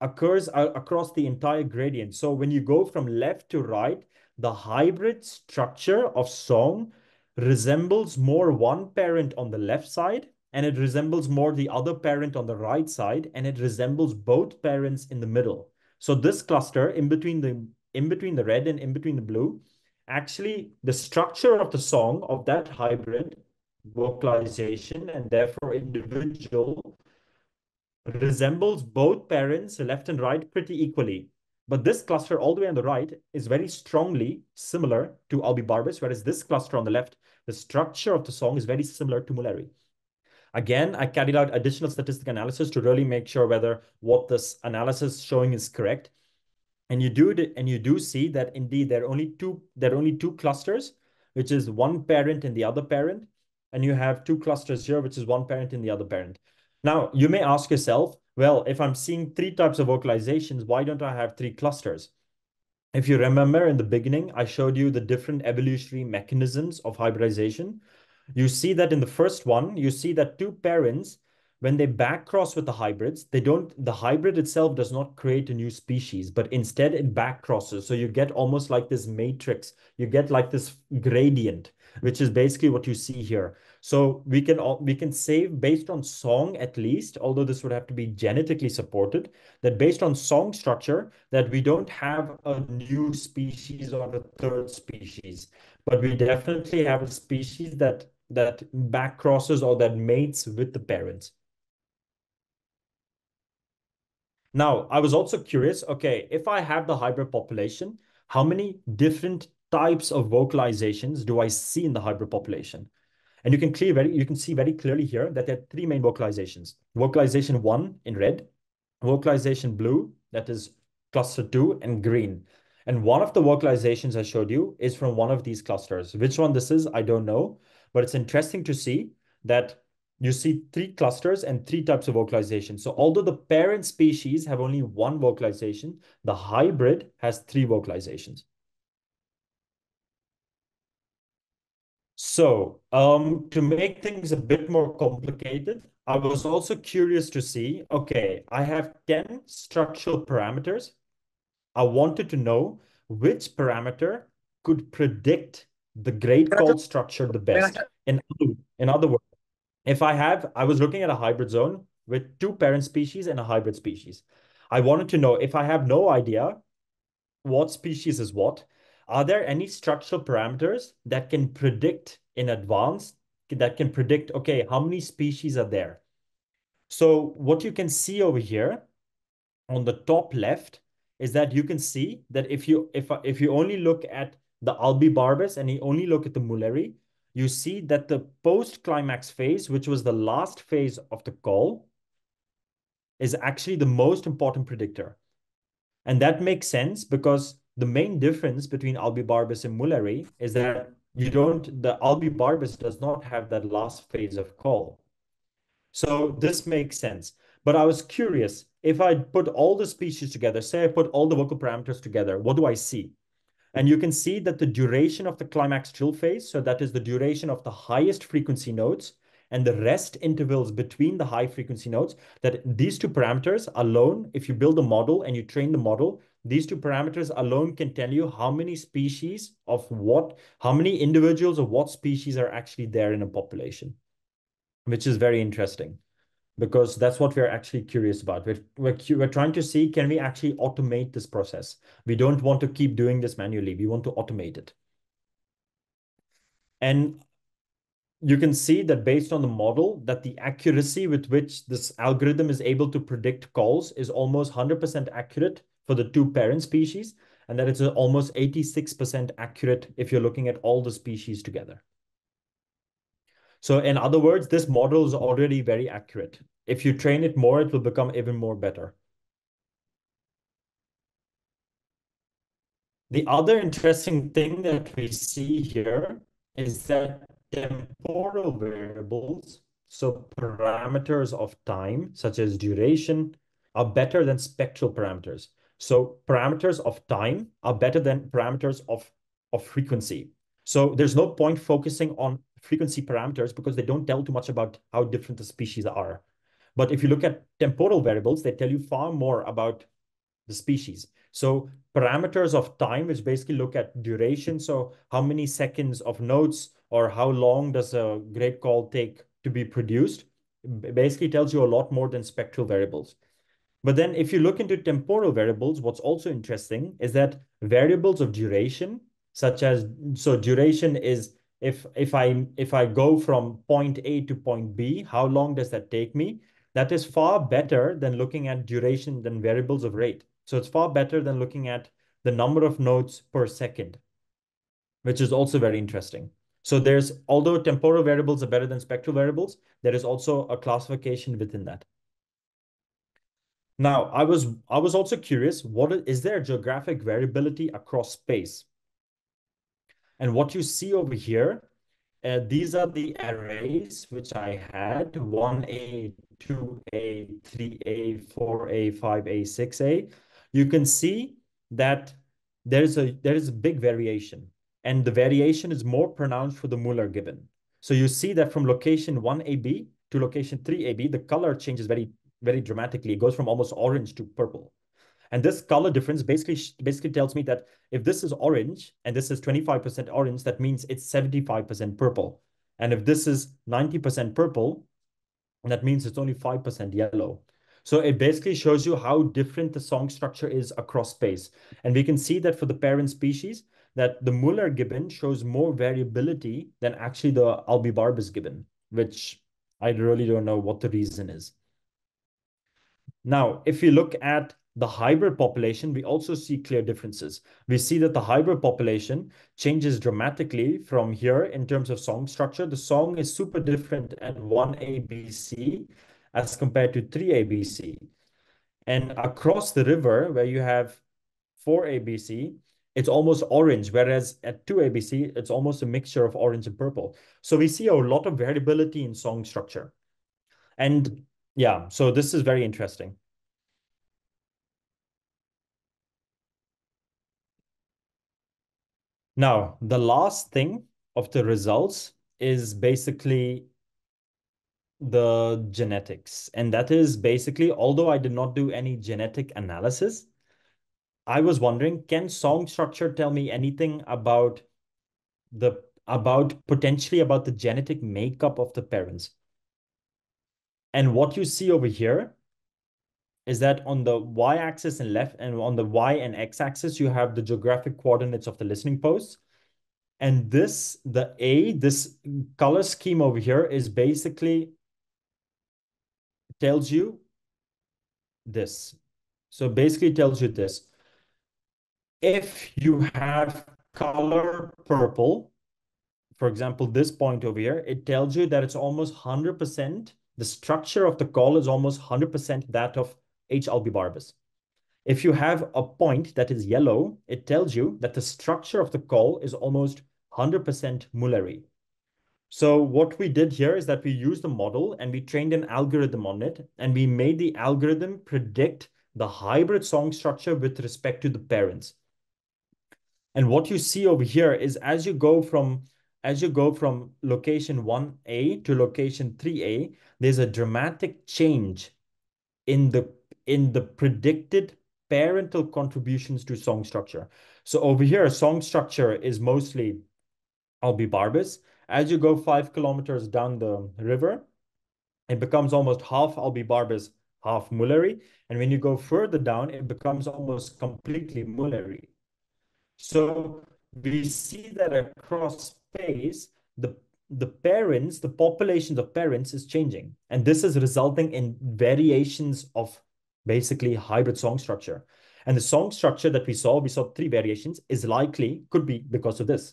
occurs uh, across the entire gradient. So when you go from left to right, the hybrid structure of song resembles more one parent on the left side and it resembles more the other parent on the right side and it resembles both parents in the middle. So this cluster in between the in between the red and in between the blue, actually the structure of the song of that hybrid vocalization and therefore individual resembles both parents left and right pretty equally. But this cluster all the way on the right is very strongly similar to Albibarbus, whereas this cluster on the left, the structure of the song is very similar to Mulleri. Again, I carried out additional statistic analysis to really make sure whether what this analysis showing is correct. And you do and you do see that indeed there are only two there are only two clusters, which is one parent and the other parent, and you have two clusters here, which is one parent and the other parent. Now you may ask yourself, well, if I'm seeing three types of vocalizations, why don't I have three clusters? If you remember in the beginning, I showed you the different evolutionary mechanisms of hybridization. You see that in the first one, you see that two parents, when they back cross with the hybrids, they don't, the hybrid itself does not create a new species, but instead it back crosses. So you get almost like this matrix, you get like this gradient, which is basically what you see here. So we can all, we can save based on song at least, although this would have to be genetically supported, that based on song structure, that we don't have a new species or a third species, but we definitely have a species that that back crosses or that mates with the parents. Now, I was also curious, okay, if I have the hybrid population, how many different types of vocalizations do I see in the hybrid population? And you can clear very, you can see very clearly here that there are three main vocalizations. Vocalization one in red, vocalization blue, that is cluster two, and green. And one of the vocalizations I showed you is from one of these clusters. Which one this is, I don't know. But it's interesting to see that you see three clusters and three types of vocalization. So although the parent species have only one vocalization, the hybrid has three vocalizations. So um, to make things a bit more complicated, I was also curious to see, okay, I have 10 structural parameters. I wanted to know which parameter could predict the great call structure the best. In, in other words, if I have, I was looking at a hybrid zone with two parent species and a hybrid species. I wanted to know if I have no idea what species is what, are there any structural parameters that can predict in advance that can predict, okay, how many species are there? So what you can see over here on the top left is that you can see that if you if if you only look at the albibarbus and you only look at the Mulleri, you see that the post-climax phase, which was the last phase of the call, is actually the most important predictor. And that makes sense because the main difference between albibarbus and Mulleri is that you don't, the albibarbus does not have that last phase of call. So this makes sense. But I was curious, if I put all the species together, say I put all the vocal parameters together, what do I see? And you can see that the duration of the climax trill phase, so that is the duration of the highest frequency notes and the rest intervals between the high frequency notes, that these two parameters alone, if you build a model and you train the model, these two parameters alone can tell you how many species of what, how many individuals of what species are actually there in a population, which is very interesting because that's what we're actually curious about. We're, we're, we're trying to see, can we actually automate this process? We don't want to keep doing this manually. We want to automate it. And you can see that based on the model that the accuracy with which this algorithm is able to predict calls is almost 100% accurate for the two parent species, and that it's almost 86% accurate if you're looking at all the species together. So in other words, this model is already very accurate. If you train it more, it will become even more better. The other interesting thing that we see here is that temporal variables, so parameters of time, such as duration, are better than spectral parameters. So parameters of time are better than parameters of, of frequency. So there's no point focusing on frequency parameters because they don't tell too much about how different the species are. But if you look at temporal variables, they tell you far more about the species. So parameters of time, which basically look at duration. So how many seconds of notes or how long does a great call take to be produced, basically tells you a lot more than spectral variables. But then if you look into temporal variables, what's also interesting is that variables of duration, such as, so duration is if if I if I go from point A to point B, how long does that take me? That is far better than looking at duration than variables of rate. So it's far better than looking at the number of notes per second, which is also very interesting. So there's, although temporal variables are better than spectral variables, there is also a classification within that. Now, I was I was also curious, what is, there geographic variability across space? And what you see over here, uh, these are the arrays which I had, 1A, 2A, 3A, 4A, 5A, 6A. You can see that there is a there is a big variation and the variation is more pronounced for the Muller-Gibbon. So you see that from location 1AB to location 3AB, the color changes very, very dramatically. It goes from almost orange to purple. And this color difference basically basically tells me that if this is orange and this is 25% orange, that means it's 75% purple. And if this is 90% purple, that means it's only 5% yellow. So it basically shows you how different the song structure is across space. And we can see that for the parent species, that the Muller-Gibbon shows more variability than actually the Albibarbus gibbon, which I really don't know what the reason is. Now, if you look at the hybrid population, we also see clear differences. We see that the hybrid population changes dramatically from here in terms of song structure. The song is super different at 1ABC as compared to 3ABC. And across the river, where you have 4ABC, it's almost orange, whereas at 2ABC, it's almost a mixture of orange and purple. So we see a lot of variability in song structure. And yeah, so this is very interesting. Now, the last thing of the results is basically the genetics. And that is basically, although I did not do any genetic analysis, I was wondering, can song structure tell me anything about the about potentially about the genetic makeup of the parents? And what you see over here is that on the y-axis and left and on the y and x-axis, you have the geographic coordinates of the listening posts. And this, the A, this color scheme over here is basically tells you this. So basically tells you this if you have color purple, for example, this point over here, it tells you that it's almost 100%, the structure of the call is almost 100% that of H. albibarbus. If you have a point that is yellow, it tells you that the structure of the call is almost 100% Mulleri. So what we did here is that we used the model and we trained an algorithm on it and we made the algorithm predict the hybrid song structure with respect to the parents. And what you see over here is as you go from as you go from location 1A to location 3A, there's a dramatic change in the in the predicted parental contributions to song structure. So over here, song structure is mostly albibarbus. As you go five kilometers down the river, it becomes almost half albibarbus, half Mulleri. And when you go further down, it becomes almost completely Mulleri. So we see that across space, the the parents, the populations of parents is changing. And this is resulting in variations of basically hybrid song structure. And the song structure that we saw, we saw three variations, is likely, could be because of this.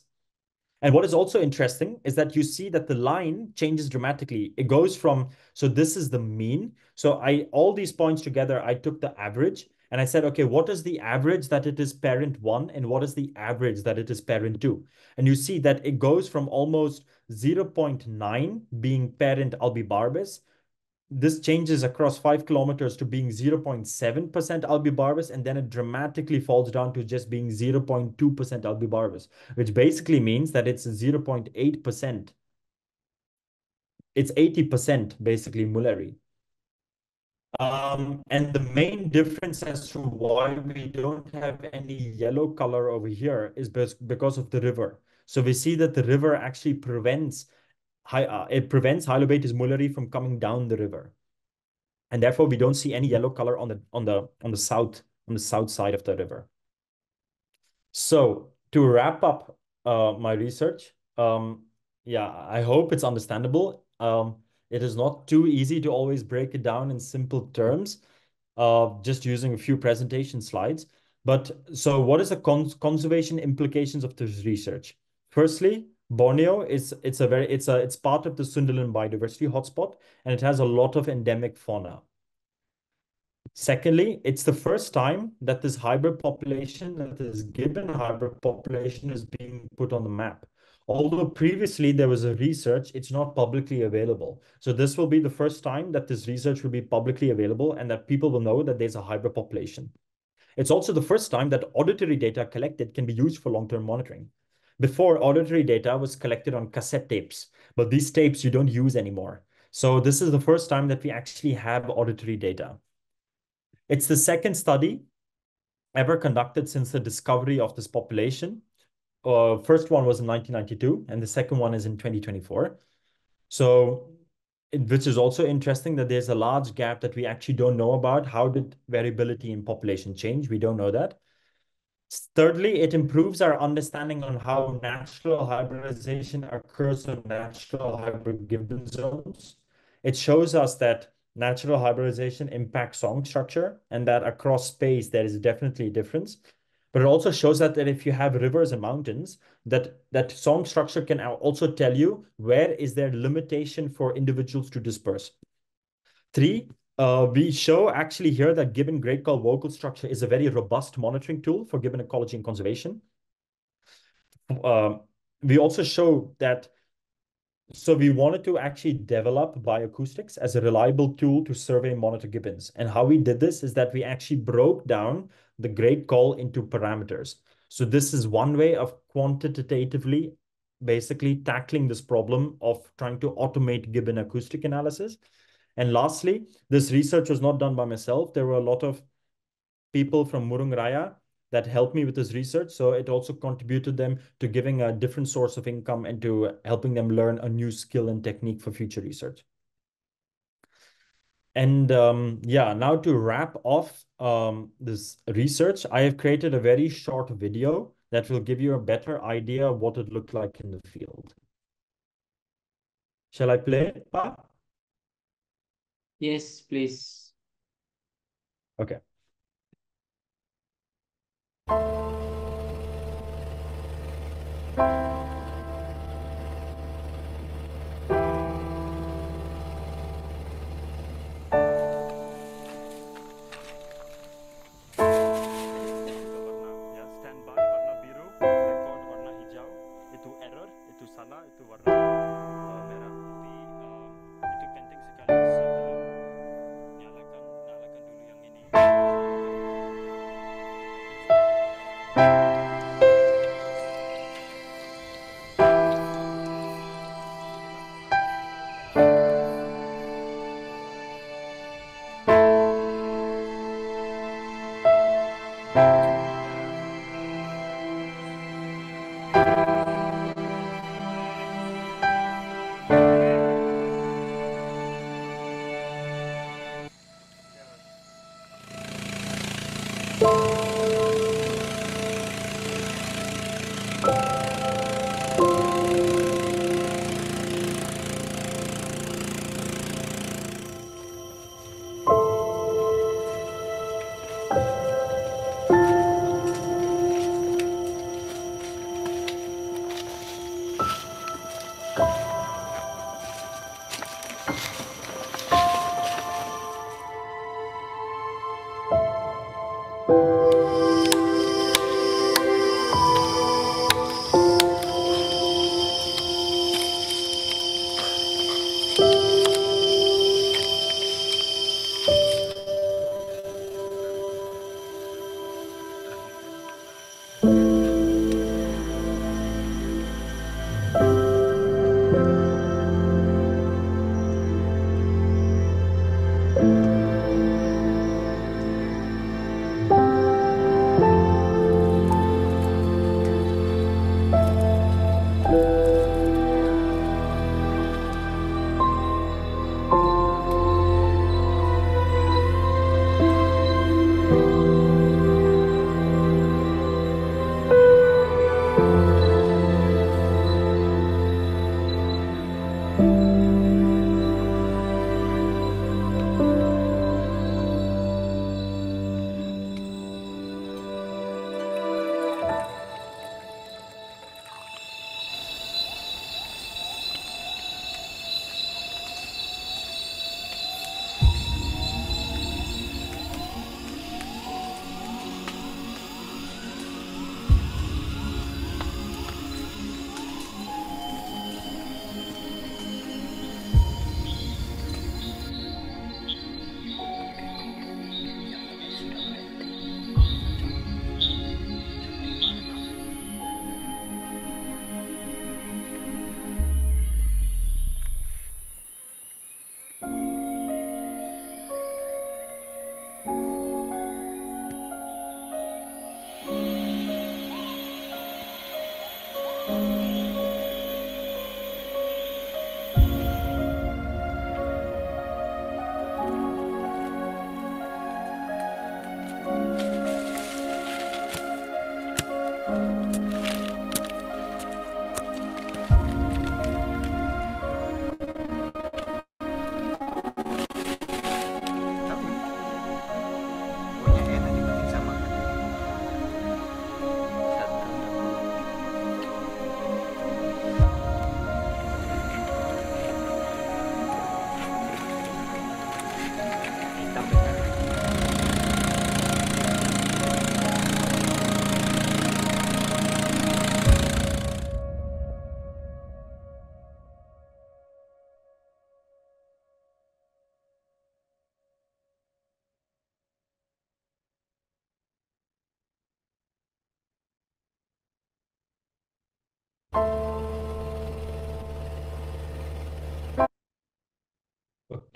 And what is also interesting is that you see that the line changes dramatically. It goes from, so this is the mean. So I, all these points together, I took the average and I said, okay, what is the average that it is parent one and what is the average that it is parent two? And you see that it goes from almost 0.9 being parent albibarbis this changes across five kilometers to being 0.7% albibarbis, and then it dramatically falls down to just being 0.2% albibarbis, which basically means that it's 0.8%. It's 80% basically Mulleri. Um, and the main difference as to why we don't have any yellow color over here is because of the river. So we see that the river actually prevents uh, it prevents Hylobates Mulleri from coming down the river. And therefore we don't see any yellow color on the on the on the south on the south side of the river. So to wrap up uh, my research, um, yeah, I hope it's understandable. Um, it is not too easy to always break it down in simple terms, uh, just using a few presentation slides. But so what is the cons conservation implications of this research? Firstly, Borneo is it's a very it's a it's part of the Sundaland biodiversity hotspot and it has a lot of endemic fauna. Secondly, it's the first time that this hybrid population, that this gibbon hybrid population is being put on the map. Although previously there was a research, it's not publicly available. So this will be the first time that this research will be publicly available and that people will know that there's a hybrid population. It's also the first time that auditory data collected can be used for long-term monitoring. Before, auditory data was collected on cassette tapes, but these tapes you don't use anymore. So this is the first time that we actually have auditory data. It's the second study ever conducted since the discovery of this population. Uh, first one was in 1992, and the second one is in 2024. So, which is also interesting that there's a large gap that we actually don't know about. How did variability in population change? We don't know that. Thirdly, it improves our understanding on how natural hybridization occurs in natural hybrid gibbon zones. It shows us that natural hybridization impacts song structure and that across space there is definitely a difference. But it also shows that, that if you have rivers and mountains, that, that song structure can also tell you where is there limitation for individuals to disperse. Three, uh, we show actually here that gibbon great call vocal structure is a very robust monitoring tool for gibbon ecology and conservation. Uh, we also show that, so we wanted to actually develop bioacoustics as a reliable tool to survey and monitor gibbons. And how we did this is that we actually broke down the great call into parameters. So this is one way of quantitatively basically tackling this problem of trying to automate gibbon acoustic analysis. And lastly, this research was not done by myself. There were a lot of people from Murung Raya that helped me with this research. So it also contributed them to giving a different source of income and to helping them learn a new skill and technique for future research. And um, yeah, now to wrap off um, this research, I have created a very short video that will give you a better idea of what it looked like in the field. Shall I play it? Yes, please. Okay.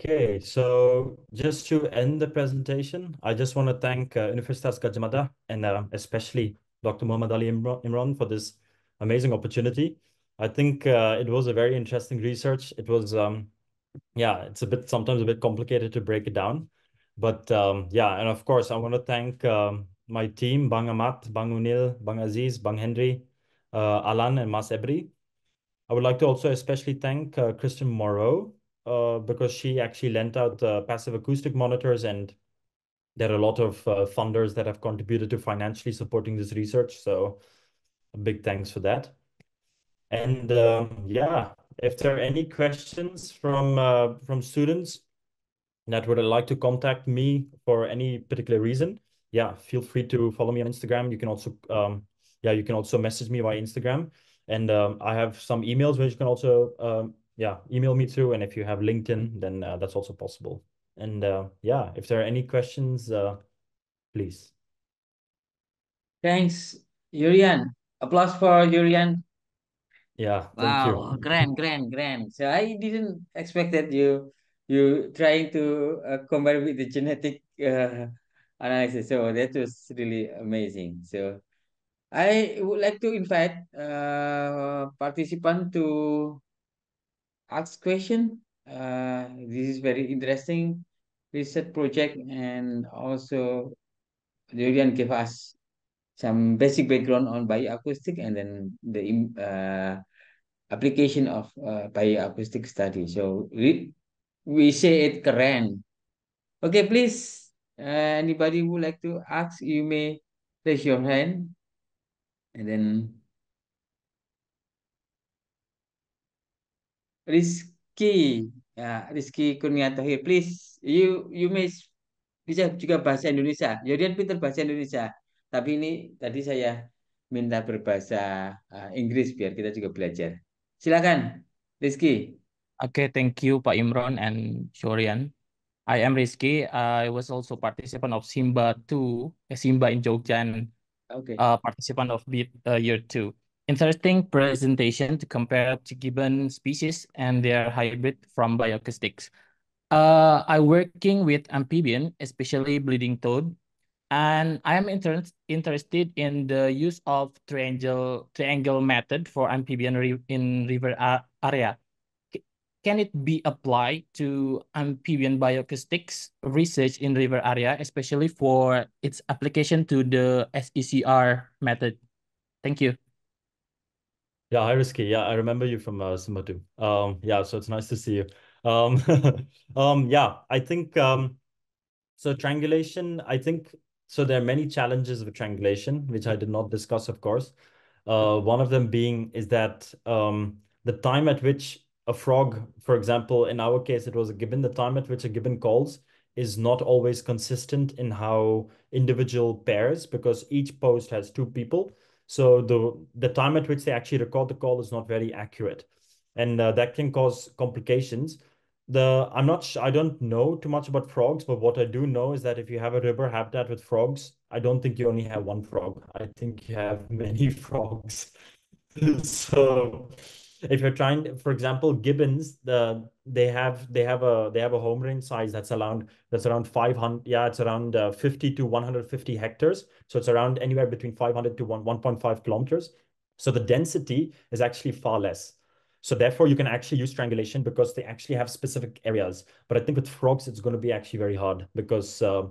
Okay, so just to end the presentation, I just want to thank uh, Universitas Gadjah Mada and uh, especially Dr. Muhammad Ali Imron for this amazing opportunity. I think uh, it was a very interesting research. It was, um, yeah, it's a bit sometimes a bit complicated to break it down, but um, yeah, and of course I want to thank um, my team, Bang Amat, Bang Unil, Bang Aziz, Bang Henry, uh, Alan, and Mas Ebri. I would like to also especially thank uh, Kristen Moreau uh, because she actually lent out uh, passive acoustic monitors and there are a lot of uh, funders that have contributed to financially supporting this research. So a big thanks for that. And um, yeah, if there are any questions from uh, from students that would like to contact me for any particular reason, yeah, feel free to follow me on Instagram. You can also um, yeah, you can also message me via Instagram. And um, I have some emails where you can also um, yeah, email me through. And if you have LinkedIn, then uh, that's also possible. And uh, yeah, if there are any questions, uh, please. Thanks, Jorian. Applause for Jorian. Yeah, thank wow, grand, grand, grand. So I didn't expect that you you trying to uh, combine with the genetic uh, analysis. So that was really amazing. So I would like to invite uh, participant to ask question. Uh, this is very interesting research project and also Jorian gave us some basic background on bioacoustic and then the uh, application of uh, bioacoustic study. So we, we say it keren. Okay, please, uh, anybody would like to ask, you may raise your hand and then Rizky, ya Rizky Kurniata here, please, you you may bisa juga bahasa Indonesia. Yodian pinter bahasa Indonesia, tapi ini tadi saya minta berbahasa uh, Inggris biar kita juga belajar. Silakan, Rizky. Okay, thank you, Pak Imron and Shorian. I am Rizky. I was also participant of Simba 2, eh, Simba in Jogja, and Okay. uh, participant of BIT uh, year 2. Interesting presentation to compare two gibbon species and their hybrid from bioacoustics. Uh, I working with amphibian, especially bleeding toad, and I am inter interested in the use of triangle triangle method for amphibian re in river area. Can it be applied to amphibian bioacoustics research in river area, especially for its application to the SECR method? Thank you. Yeah, hi Rizky. Yeah, I remember you from uh, Simba 2. Um, yeah, so it's nice to see you. Um, <laughs> um, yeah, I think um, so. Triangulation, I think so. There are many challenges with triangulation, which I did not discuss, of course. Uh, one of them being is that um, the time at which a frog, for example, in our case, it was a gibbon, the time at which a gibbon calls is not always consistent in how individual pairs, because each post has two people. So the, the time at which they actually record the call is not very accurate. And uh, that can cause complications. The I'm not I don't know too much about frogs, but what I do know is that if you have a river habitat with frogs, I don't think you only have one frog. I think you have many <laughs> frogs. <laughs> so if you're trying, to, for example, gibbons, the they have they have a they have a home range size that's around that's around 500 yeah it's around uh, 50 to 150 hectares. So it's around anywhere between 500 to 1 1.5 kilometers. So the density is actually far less. So therefore you can actually use triangulation because they actually have specific areas. But i think with frogs it's going to be actually very hard because uh,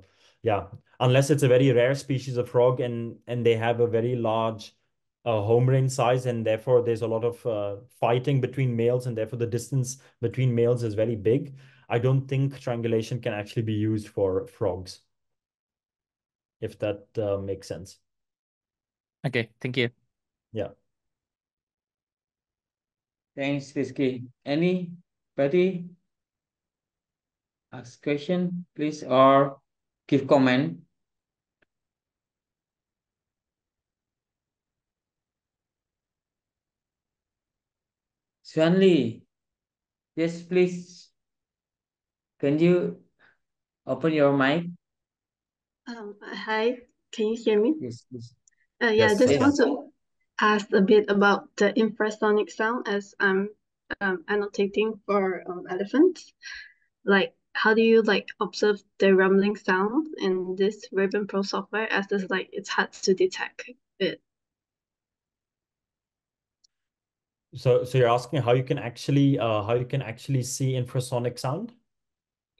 yeah unless it's a very rare species of frog and and they have a very large uh, home range size and therefore there's a lot of uh, fighting between males and therefore the distance between males is very big. I don't think triangulation can actually be used for frogs, if that uh, makes sense. Okay, thank you. Yeah. Thanks, Rizky. Anybody ask question, please, or give comment? Swanley, yes, please. Can you open your mic? Um, hi, can you hear me? Yes, please. Uh, yeah, Yes, I just yes. want to ask a bit about the infrasonic sound as I'm um, annotating for um, elephants. Like, how do you like observe the rumbling sound in this Raven Pro software as it's like it's hard to detect it? So so you're asking how you can actually uh how you can actually see infrasonic sound?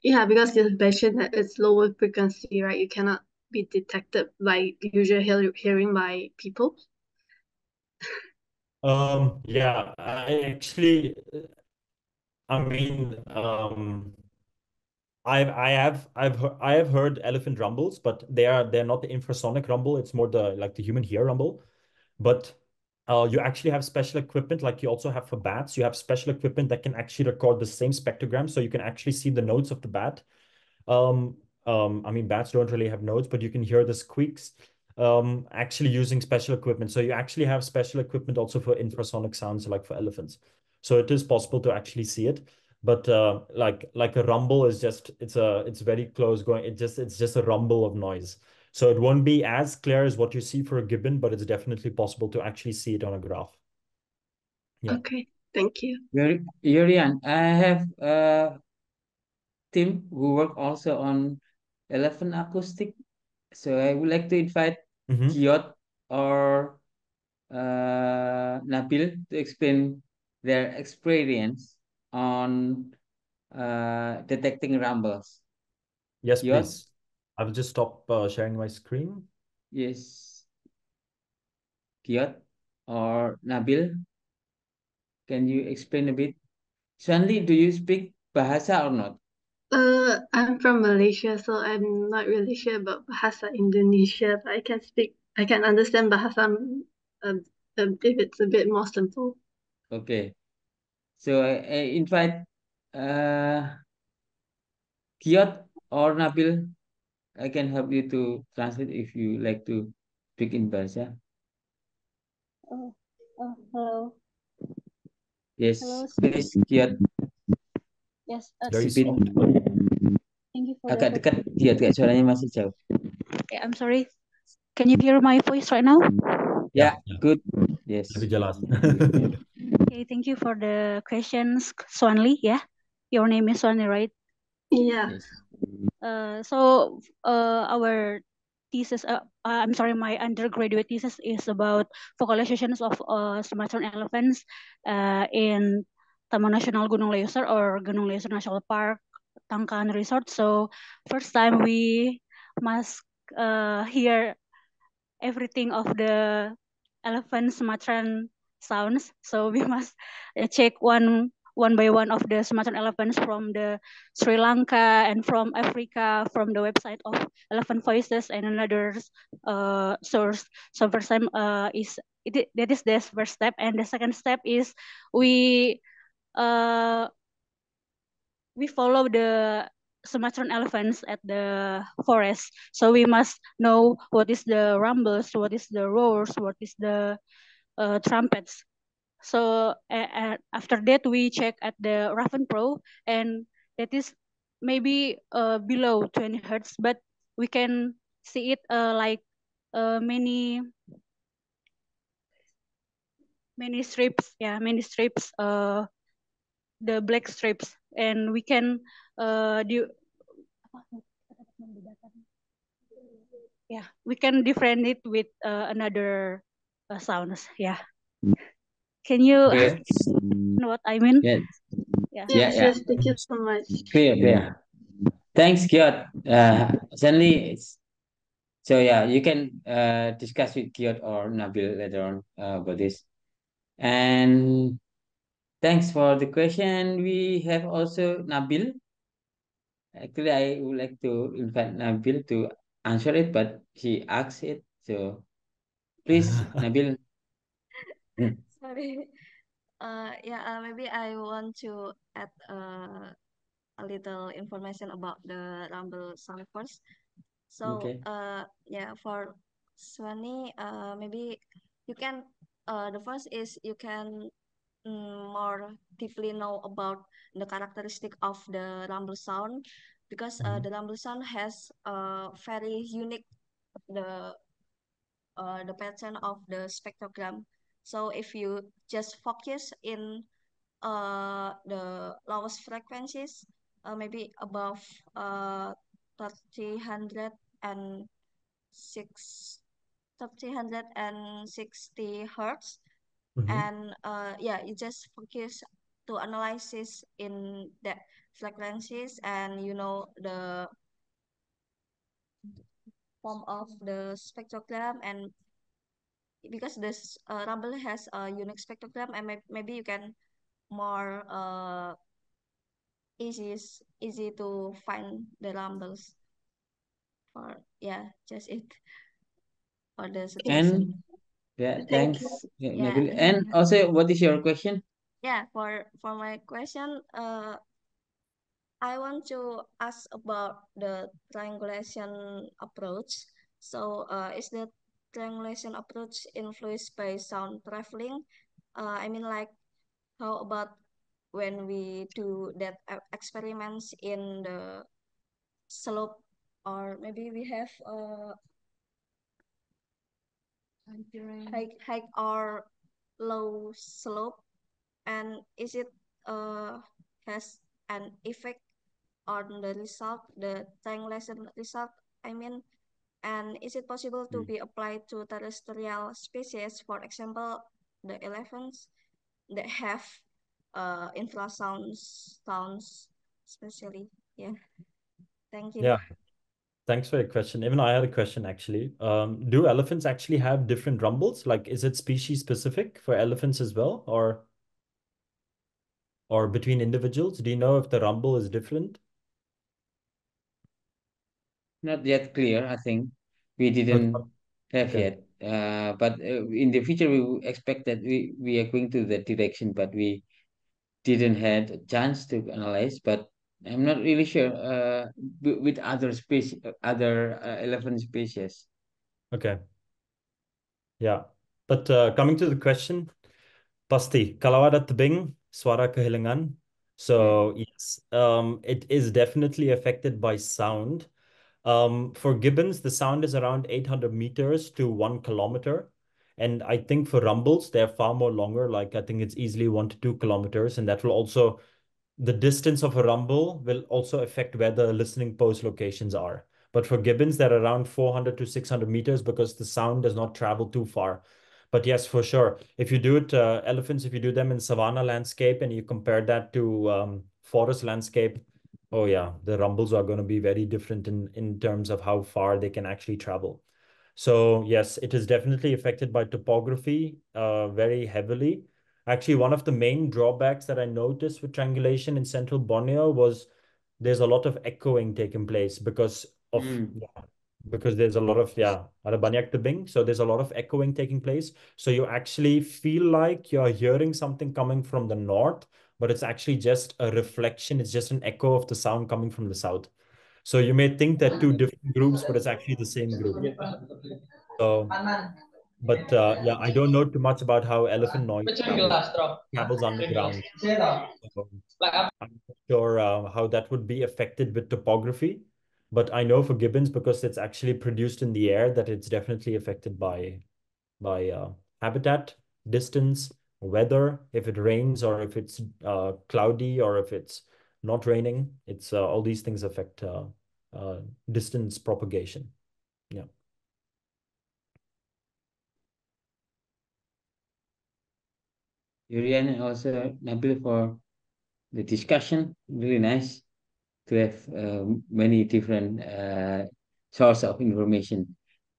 Yeah, because you mentioned that it's lower frequency, right? You cannot be detected by usual hear hearing by people. Um yeah, I actually I mean um I've I have I've heard, I have heard elephant rumbles, but they are they're not the infrasonic rumble. It's more the like the human hear rumble. But uh, you actually have special equipment like you also have for bats. You have special equipment that can actually record the same spectrogram, so you can actually see the notes of the bat. Um, um, I mean, bats don't really have notes, but you can hear the squeaks. Um, actually using special equipment. So you actually have special equipment also for infrasonic sounds, like for elephants. So it is possible to actually see it but uh, like like a rumble is just it's a it's very close going it just it's just a rumble of noise so it won't be as clear as what you see for a gibbon but it's definitely possible to actually see it on a graph yeah Okay, thank you. Yuri- Jorian, I have a team who work also on elephant acoustic so I would like to invite Mhm. Kiot or uh, Nabil to explain their experience on uh, detecting rumbles. Yes, Kiot? please. I will just stop uh, sharing my screen. Yes. Kiot or Nabil, can you explain a bit? Swanli, do you speak Bahasa or not? Uh, I'm from Malaysia, so I'm not really sure about Bahasa Indonesia, but I can speak, I can understand Bahasa um, um, if it's a bit more simple. Okay. So I, I invite uh, Kiot or Nabil. I can help you to translate if you like to speak in Bahasa. Oh, oh, hello. Yes, Hello. please, Kiot. Yes. Uh, Very thank you for Agak que- dekat, Kiot, kayak suaranya masih jauh. Yeah, I'm sorry. Can you hear my voice right now? Yeah, yeah. good. Yes. Lebih jelas. <laughs> Okay, thank you for the questions, Swanli. Yeah, your name is Swanli, right? Yeah. Yes. Uh, so uh, our thesis, uh, uh, I'm sorry, my undergraduate thesis is about vocalizations of uh, Sumatran elephants uh, in Taman Nasional Gunung Leuser or Gunung Leuser National Park, Tangkahan Resort. So first time we must uh, hear everything of the elephant Sumatran sounds. So <laughs> we must check one one by one of the Sumatran elephants from the Sri Lanka and from Africa from the website of Elephant Voices and another uh, source. So first time uh, is it, that is the first step, and the second step is we uh, we follow the Sumatran elephants at the forest. So we must know what is the rumbles, what is the roars, what is the uh, trumpets. So uh, after that, we check at the Raven Pro, and that is maybe uh, below 20 hertz, but we can see it uh, like uh, many many strips, yeah, many strips, uh, the black strips, and we can uh, do yeah we can different it with uh, another uh, sounds yeah can you Clear? <laughs> know what i mean Yeah. yeah Yeah, Yes, yeah. yes, thank you so much. Clear, clear. Thanks, Kiot. Uh, Suddenly, it's, so yeah, you can uh, discuss with Kiot or Nabil later on uh, about this. And thanks for the question. We have also Nabil. Actually, I would like to invite Nabil to answer it, but he asked it. So please, <laughs> Nabil. Sorry. Uh, yeah, uh, maybe I want to add uh, a little information about the Rumble sound first. So, Okay. uh, yeah, for Swani, uh, maybe you can, uh, the first is you can mm, more deeply know about the characteristic of the Rumble sound because uh, Mhm. the Rumble sound has a very unique the uh, the pattern of the spectrogram. So if you just focus in uh, the lowest frequencies, uh, maybe above uh, 3000 and six, 3060 hertz, Mhm. and uh, yeah, you just focus to analysis in that frequencies, and you know the form of the spectrogram and because this uh, Rumble has a unique spectrogram and may maybe you can more uh easy easy to find the Rumbles for yeah just it <laughs> for the And yeah, Thank thanks, yeah, yeah Nabil. And also, what is your question? yeah for for my question uh I want to ask about the triangulation approach so uh is the triangulation approach influenced by sound traveling uh I mean like how about when we do that experiments in the slope or maybe we have a high, high or low slope and is it uh has an effect on the result the triangulation result? I mean And is it possible to Mm. be applied to terrestrial species, for example, the elephants that have uh infrasound sounds, especially? Yeah. Thank you. Yeah. Thanks for your question. Even I had a question actually. Um, do elephants actually have different rumbles? Like, is it species specific for elephants as well, or or between individuals? Do you know if the rumble is different? Not yet clear, I think. We didn't have Okay. yet. Uh, but uh, in the future, we expect that we, we are going to that direction, but we didn't had a chance to analyze. But I'm not really sure uh, with other species, other uh, elephant species. Okay. Yeah. But uh, coming to the question, pasti kalau ada tebing, suara kehilangan. So yes, um, it is definitely affected by sound. Um, for gibbons, the sound is around 800 meters to one kilometer. And I think for rumbles, they're far more longer. Like I think it's easily one to two kilometers. And that will also, the distance of a rumble will also affect where the listening post locations are. But for gibbons, they're around 400 to 600 meters because the sound does not travel too far. But yes, for sure. If you do it, uh, elephants, if you do them in savanna landscape and you compare that to um, forest landscape, oh yeah, the rumbles are going to be very different in, in terms of how far they can actually travel. So yes, it is definitely affected by topography uh, very heavily. Actually, one of the main drawbacks that I noticed with triangulation in central Borneo was there's a lot of echoing taking place because of Mm. yeah, because there's a lot of yeah ada banyak tebing so there's a lot of echoing taking place so you actually feel like you're hearing something coming from the north but it's actually just a reflection it's just an echo of the sound coming from the south. So you may think that two different groups but it's actually the same group. So but uh, yeah i don't know too much about how elephant noise travels, travels underground so i'm not sure uh, how that would be affected with topography but I know for gibbons because it's actually produced in the air that it's definitely affected by by uh, habitat, distance, weather, if it rains or if it's uh, cloudy or if it's not raining. It's uh, all these things affect uh, uh, distance propagation. Yeah. Jorian and also Nabil for the discussion. Really nice to have uh, many different uh, source of information.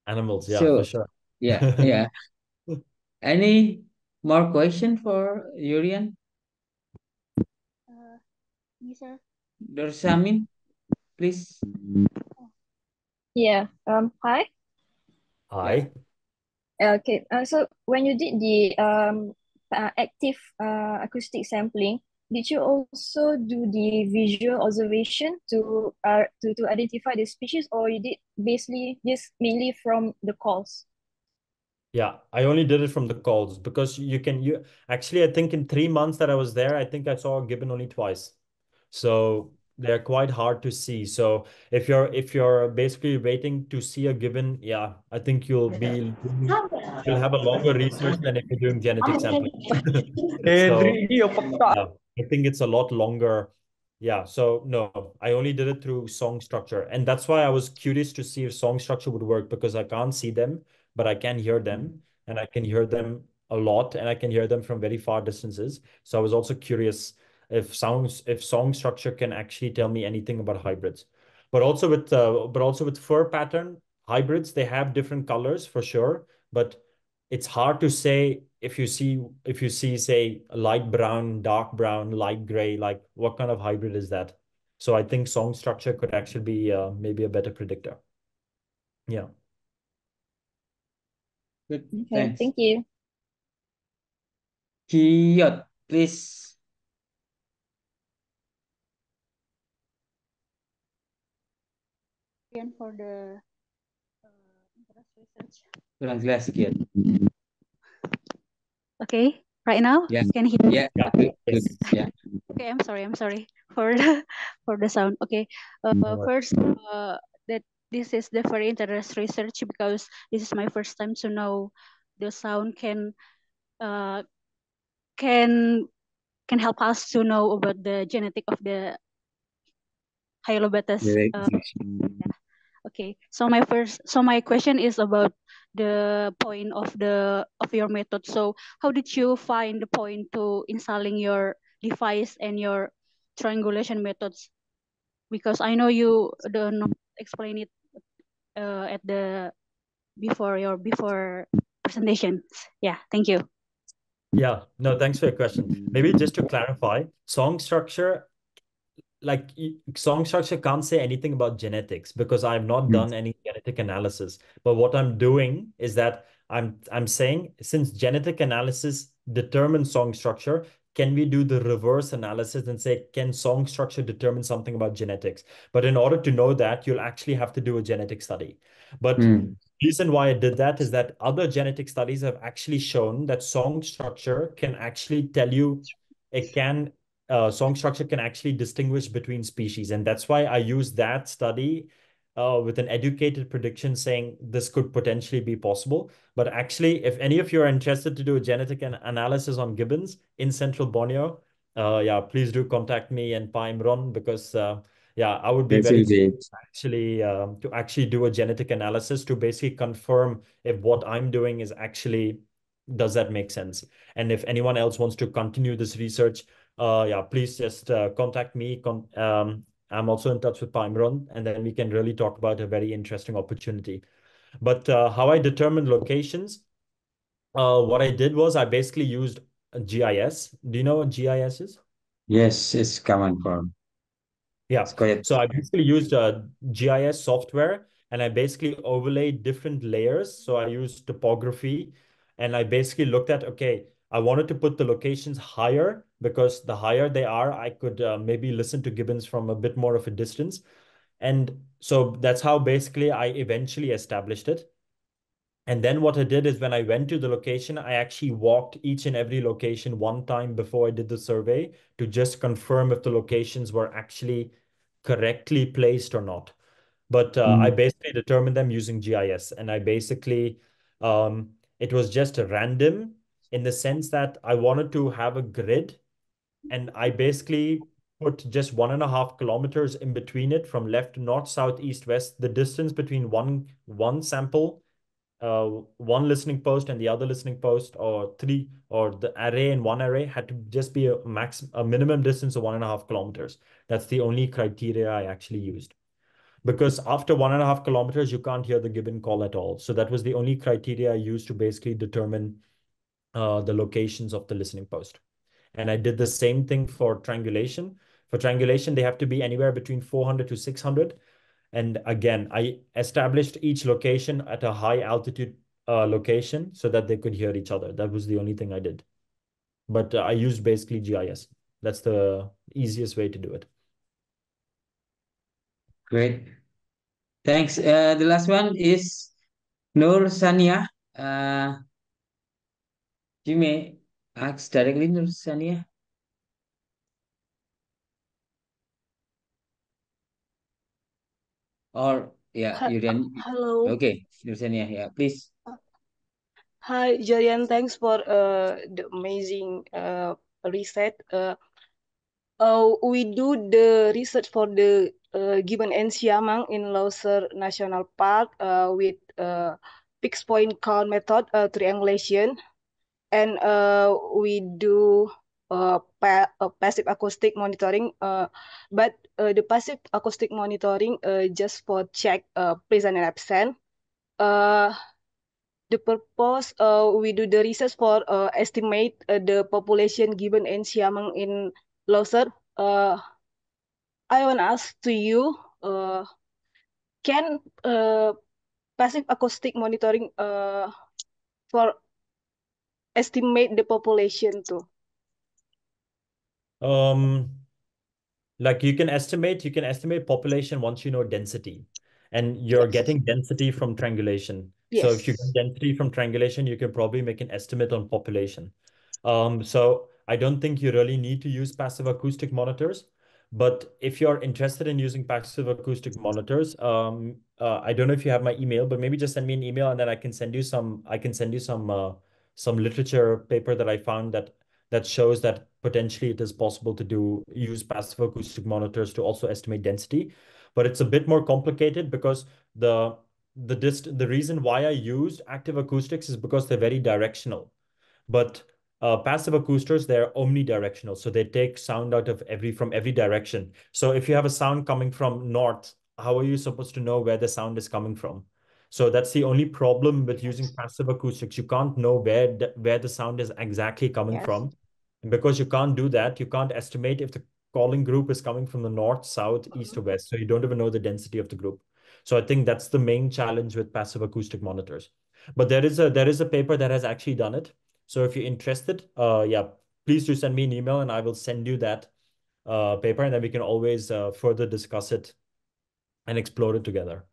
Animals, yeah, So for sure. yeah, <laughs> yeah. Any more question for Jorian? Uh, me, sir. Dorsamin, please. Yeah. Um. Hi. Hi. Okay. Uh, so when you did the um uh, active uh, acoustic sampling, did you also do the visual observation to uh to, to identify the species, or you did basically just mainly from the calls? Yeah, I only did it from the calls because you can you actually I think in three months that I was there, I think I saw a gibbon only twice. So they're quite hard to see. So if you're if you're basically waiting to see a gibbon, yeah, I think you'll be you'll have a longer research than if you're doing genetic sampling. <laughs> So yeah, I think it's a lot longer. Yeah, so no, I only did it through song structure. And that's why I was curious to see if song structure would work because I can't see them, but I can hear them and I can hear them a lot and I can hear them from very far distances. So I was also curious if sounds if song structure can actually tell me anything about hybrids. But also with uh, but also with fur pattern hybrids, they have different colors for sure, but it's hard to say if you see if you see say light brown, dark brown, light gray, like what kind of hybrid is that? So I think song structure could actually be uh, maybe a better predictor. Yeah. Good. Okay. Thanks. Thank you. Kiyot, please. Again for the uh, interest research. Kurang jelas Okay, right now Yeah. can you hear? me? Yeah, Yeah. good, good. Yes. Yeah. Okay, I'm sorry. I'm sorry <laughs> for the for the sound. Okay, uh, first uh, that this is the very interest research because this is my first time to know the sound can uh can can help us to know about the genetic of the Hylobates uh. Okay, so my first, so my question is about the point of the of your method. So how did you find the point to installing your device and your triangulation methods? Because I know you don't explain it uh, at the before your before presentation. Yeah, thank you. Yeah, no, thanks for your question. Maybe just to clarify, song structure like song structure can't say anything about genetics because I've not done any genetic analysis. But what I'm doing is that I'm I'm saying since genetic analysis determines song structure, can we do the reverse analysis and say can song structure determine something about genetics? But in order to know that, you'll actually have to do a genetic study. But Mm. reason why I did that is that other genetic studies have actually shown that song structure can actually tell you it can uh, song structure can actually distinguish between species. And that's why I use that study uh, with an educated prediction saying this could potentially be possible. But actually, if any of you are interested to do a genetic an analysis on gibbons in central Borneo, uh, yeah, please do contact me and Pa Imron because uh, yeah, I would be That's very great. actually um, to actually do a genetic analysis to basically confirm if what I'm doing is actually does that make sense? And if anyone else wants to continue this research, uh, yeah, please just uh, contact me. Con um, I'm also in touch with Pa Imron, and then we can really talk about a very interesting opportunity. But uh, how I determined locations, uh, what I did was I basically used GIS. Do you know what GIS is? Yes, it's common form. Yeah. So I basically used a GIS software and I basically overlaid different layers. So I used topography and I basically looked at, okay, I wanted to put the locations higher because the higher they are, I could uh, maybe listen to gibbons from a bit more of a distance. And so that's how basically I eventually established it. And then what I did is when I went to the location, I actually walked each and every location one time before I did the survey to just confirm if the locations were actually correctly placed or not. But uh, I Mm. basically determined them using GIS. And I basically, um, it was just a random in the sense that I wanted to have a grid. And I basically put just one and a half kilometers in between it from left to north, south, east, west. The distance between one one sample uh, one listening post and the other listening post or three or the array and one array had to just be a max a minimum distance of one and a half kilometers. That's the only criteria I actually used. Because after one and a half kilometers, you can't hear the gibbon call at all. So that was the only criteria I used to basically determine uh, the locations of the listening post. And I did the same thing for triangulation. For triangulation, they have to be anywhere between 400 to 600. And again, I established each location at a high altitude uh, location so that they could hear each other. That was the only thing I did. But uh, I used basically GIS. That's the easiest way to do it. Great. Thanks. Uh, the last one is Nur Sania. Uh, you may ask directly, Nur Sania. Or yeah, Hi- you can. Hello. Okay, Nur Sania. Yeah, please. Hi, Jarian. Thanks for uh, the amazing uh, research. Uh, uh, we do the research for the uh, gibbon and siamang in Lauser National Park uh, with uh, fixed point count method uh, triangulation, and uh, we do uh, pa uh, passive acoustic monitoring. Uh, but uh, the passive acoustic monitoring uh, just for check uh, present and absent. Uh, the purpose uh, we do the research for uh, estimate uh, the population gibbon in Siamang in Leuser. Uh, I want to ask to you, uh, can uh, passive acoustic monitoring uh, for estimate the population too? Um, like you can estimate, you can estimate population once you know density. And you're Yes. getting density from triangulation. So if you Yes. get density from triangulation, you can probably make an estimate on population. Um, so I don't think you really need to use passive acoustic monitors. But if you're interested in using passive acoustic monitors, um, uh, I don't know if you have my email, but maybe just send me an email and then I can send you some, I can send you some uh, some literature paper that I found that that shows that potentially it is possible to do use passive acoustic monitors to also estimate density. but it's a bit more complicated because the the dist the reason why I used active acoustics is because they're very directional. But uh, passive acousters, they're omnidirectional. So they take sound out of every from every direction. So if you have a sound coming from north, how are you supposed to know where the sound is coming from? So that's the only problem with using passive acoustics. You can't know where the, where the sound is exactly coming Yes. from. And because you can't do that, you can't estimate if the calling group is coming from the north, south, east, or west. So you don't even know the density of the group. So I think that's the main challenge with passive acoustic monitors. But there is a there is a paper that has actually done it. So if you're interested, uh, yeah, please do send me an email and I will send you that uh, paper, and then we can always uh, further discuss it and explore it together.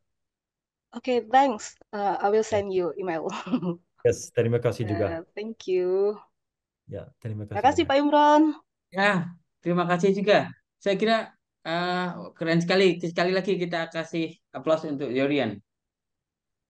Okay, thanks. Uh, I will send you email. <laughs> Yes, terima kasih juga. Uh, thank you. Ya, terima Terima kasih kasih banyak. Pak Imron. Ya, terima kasih juga. Saya kira eh, keren sekali. Sekali lagi kita kasih aplaus untuk Yorian.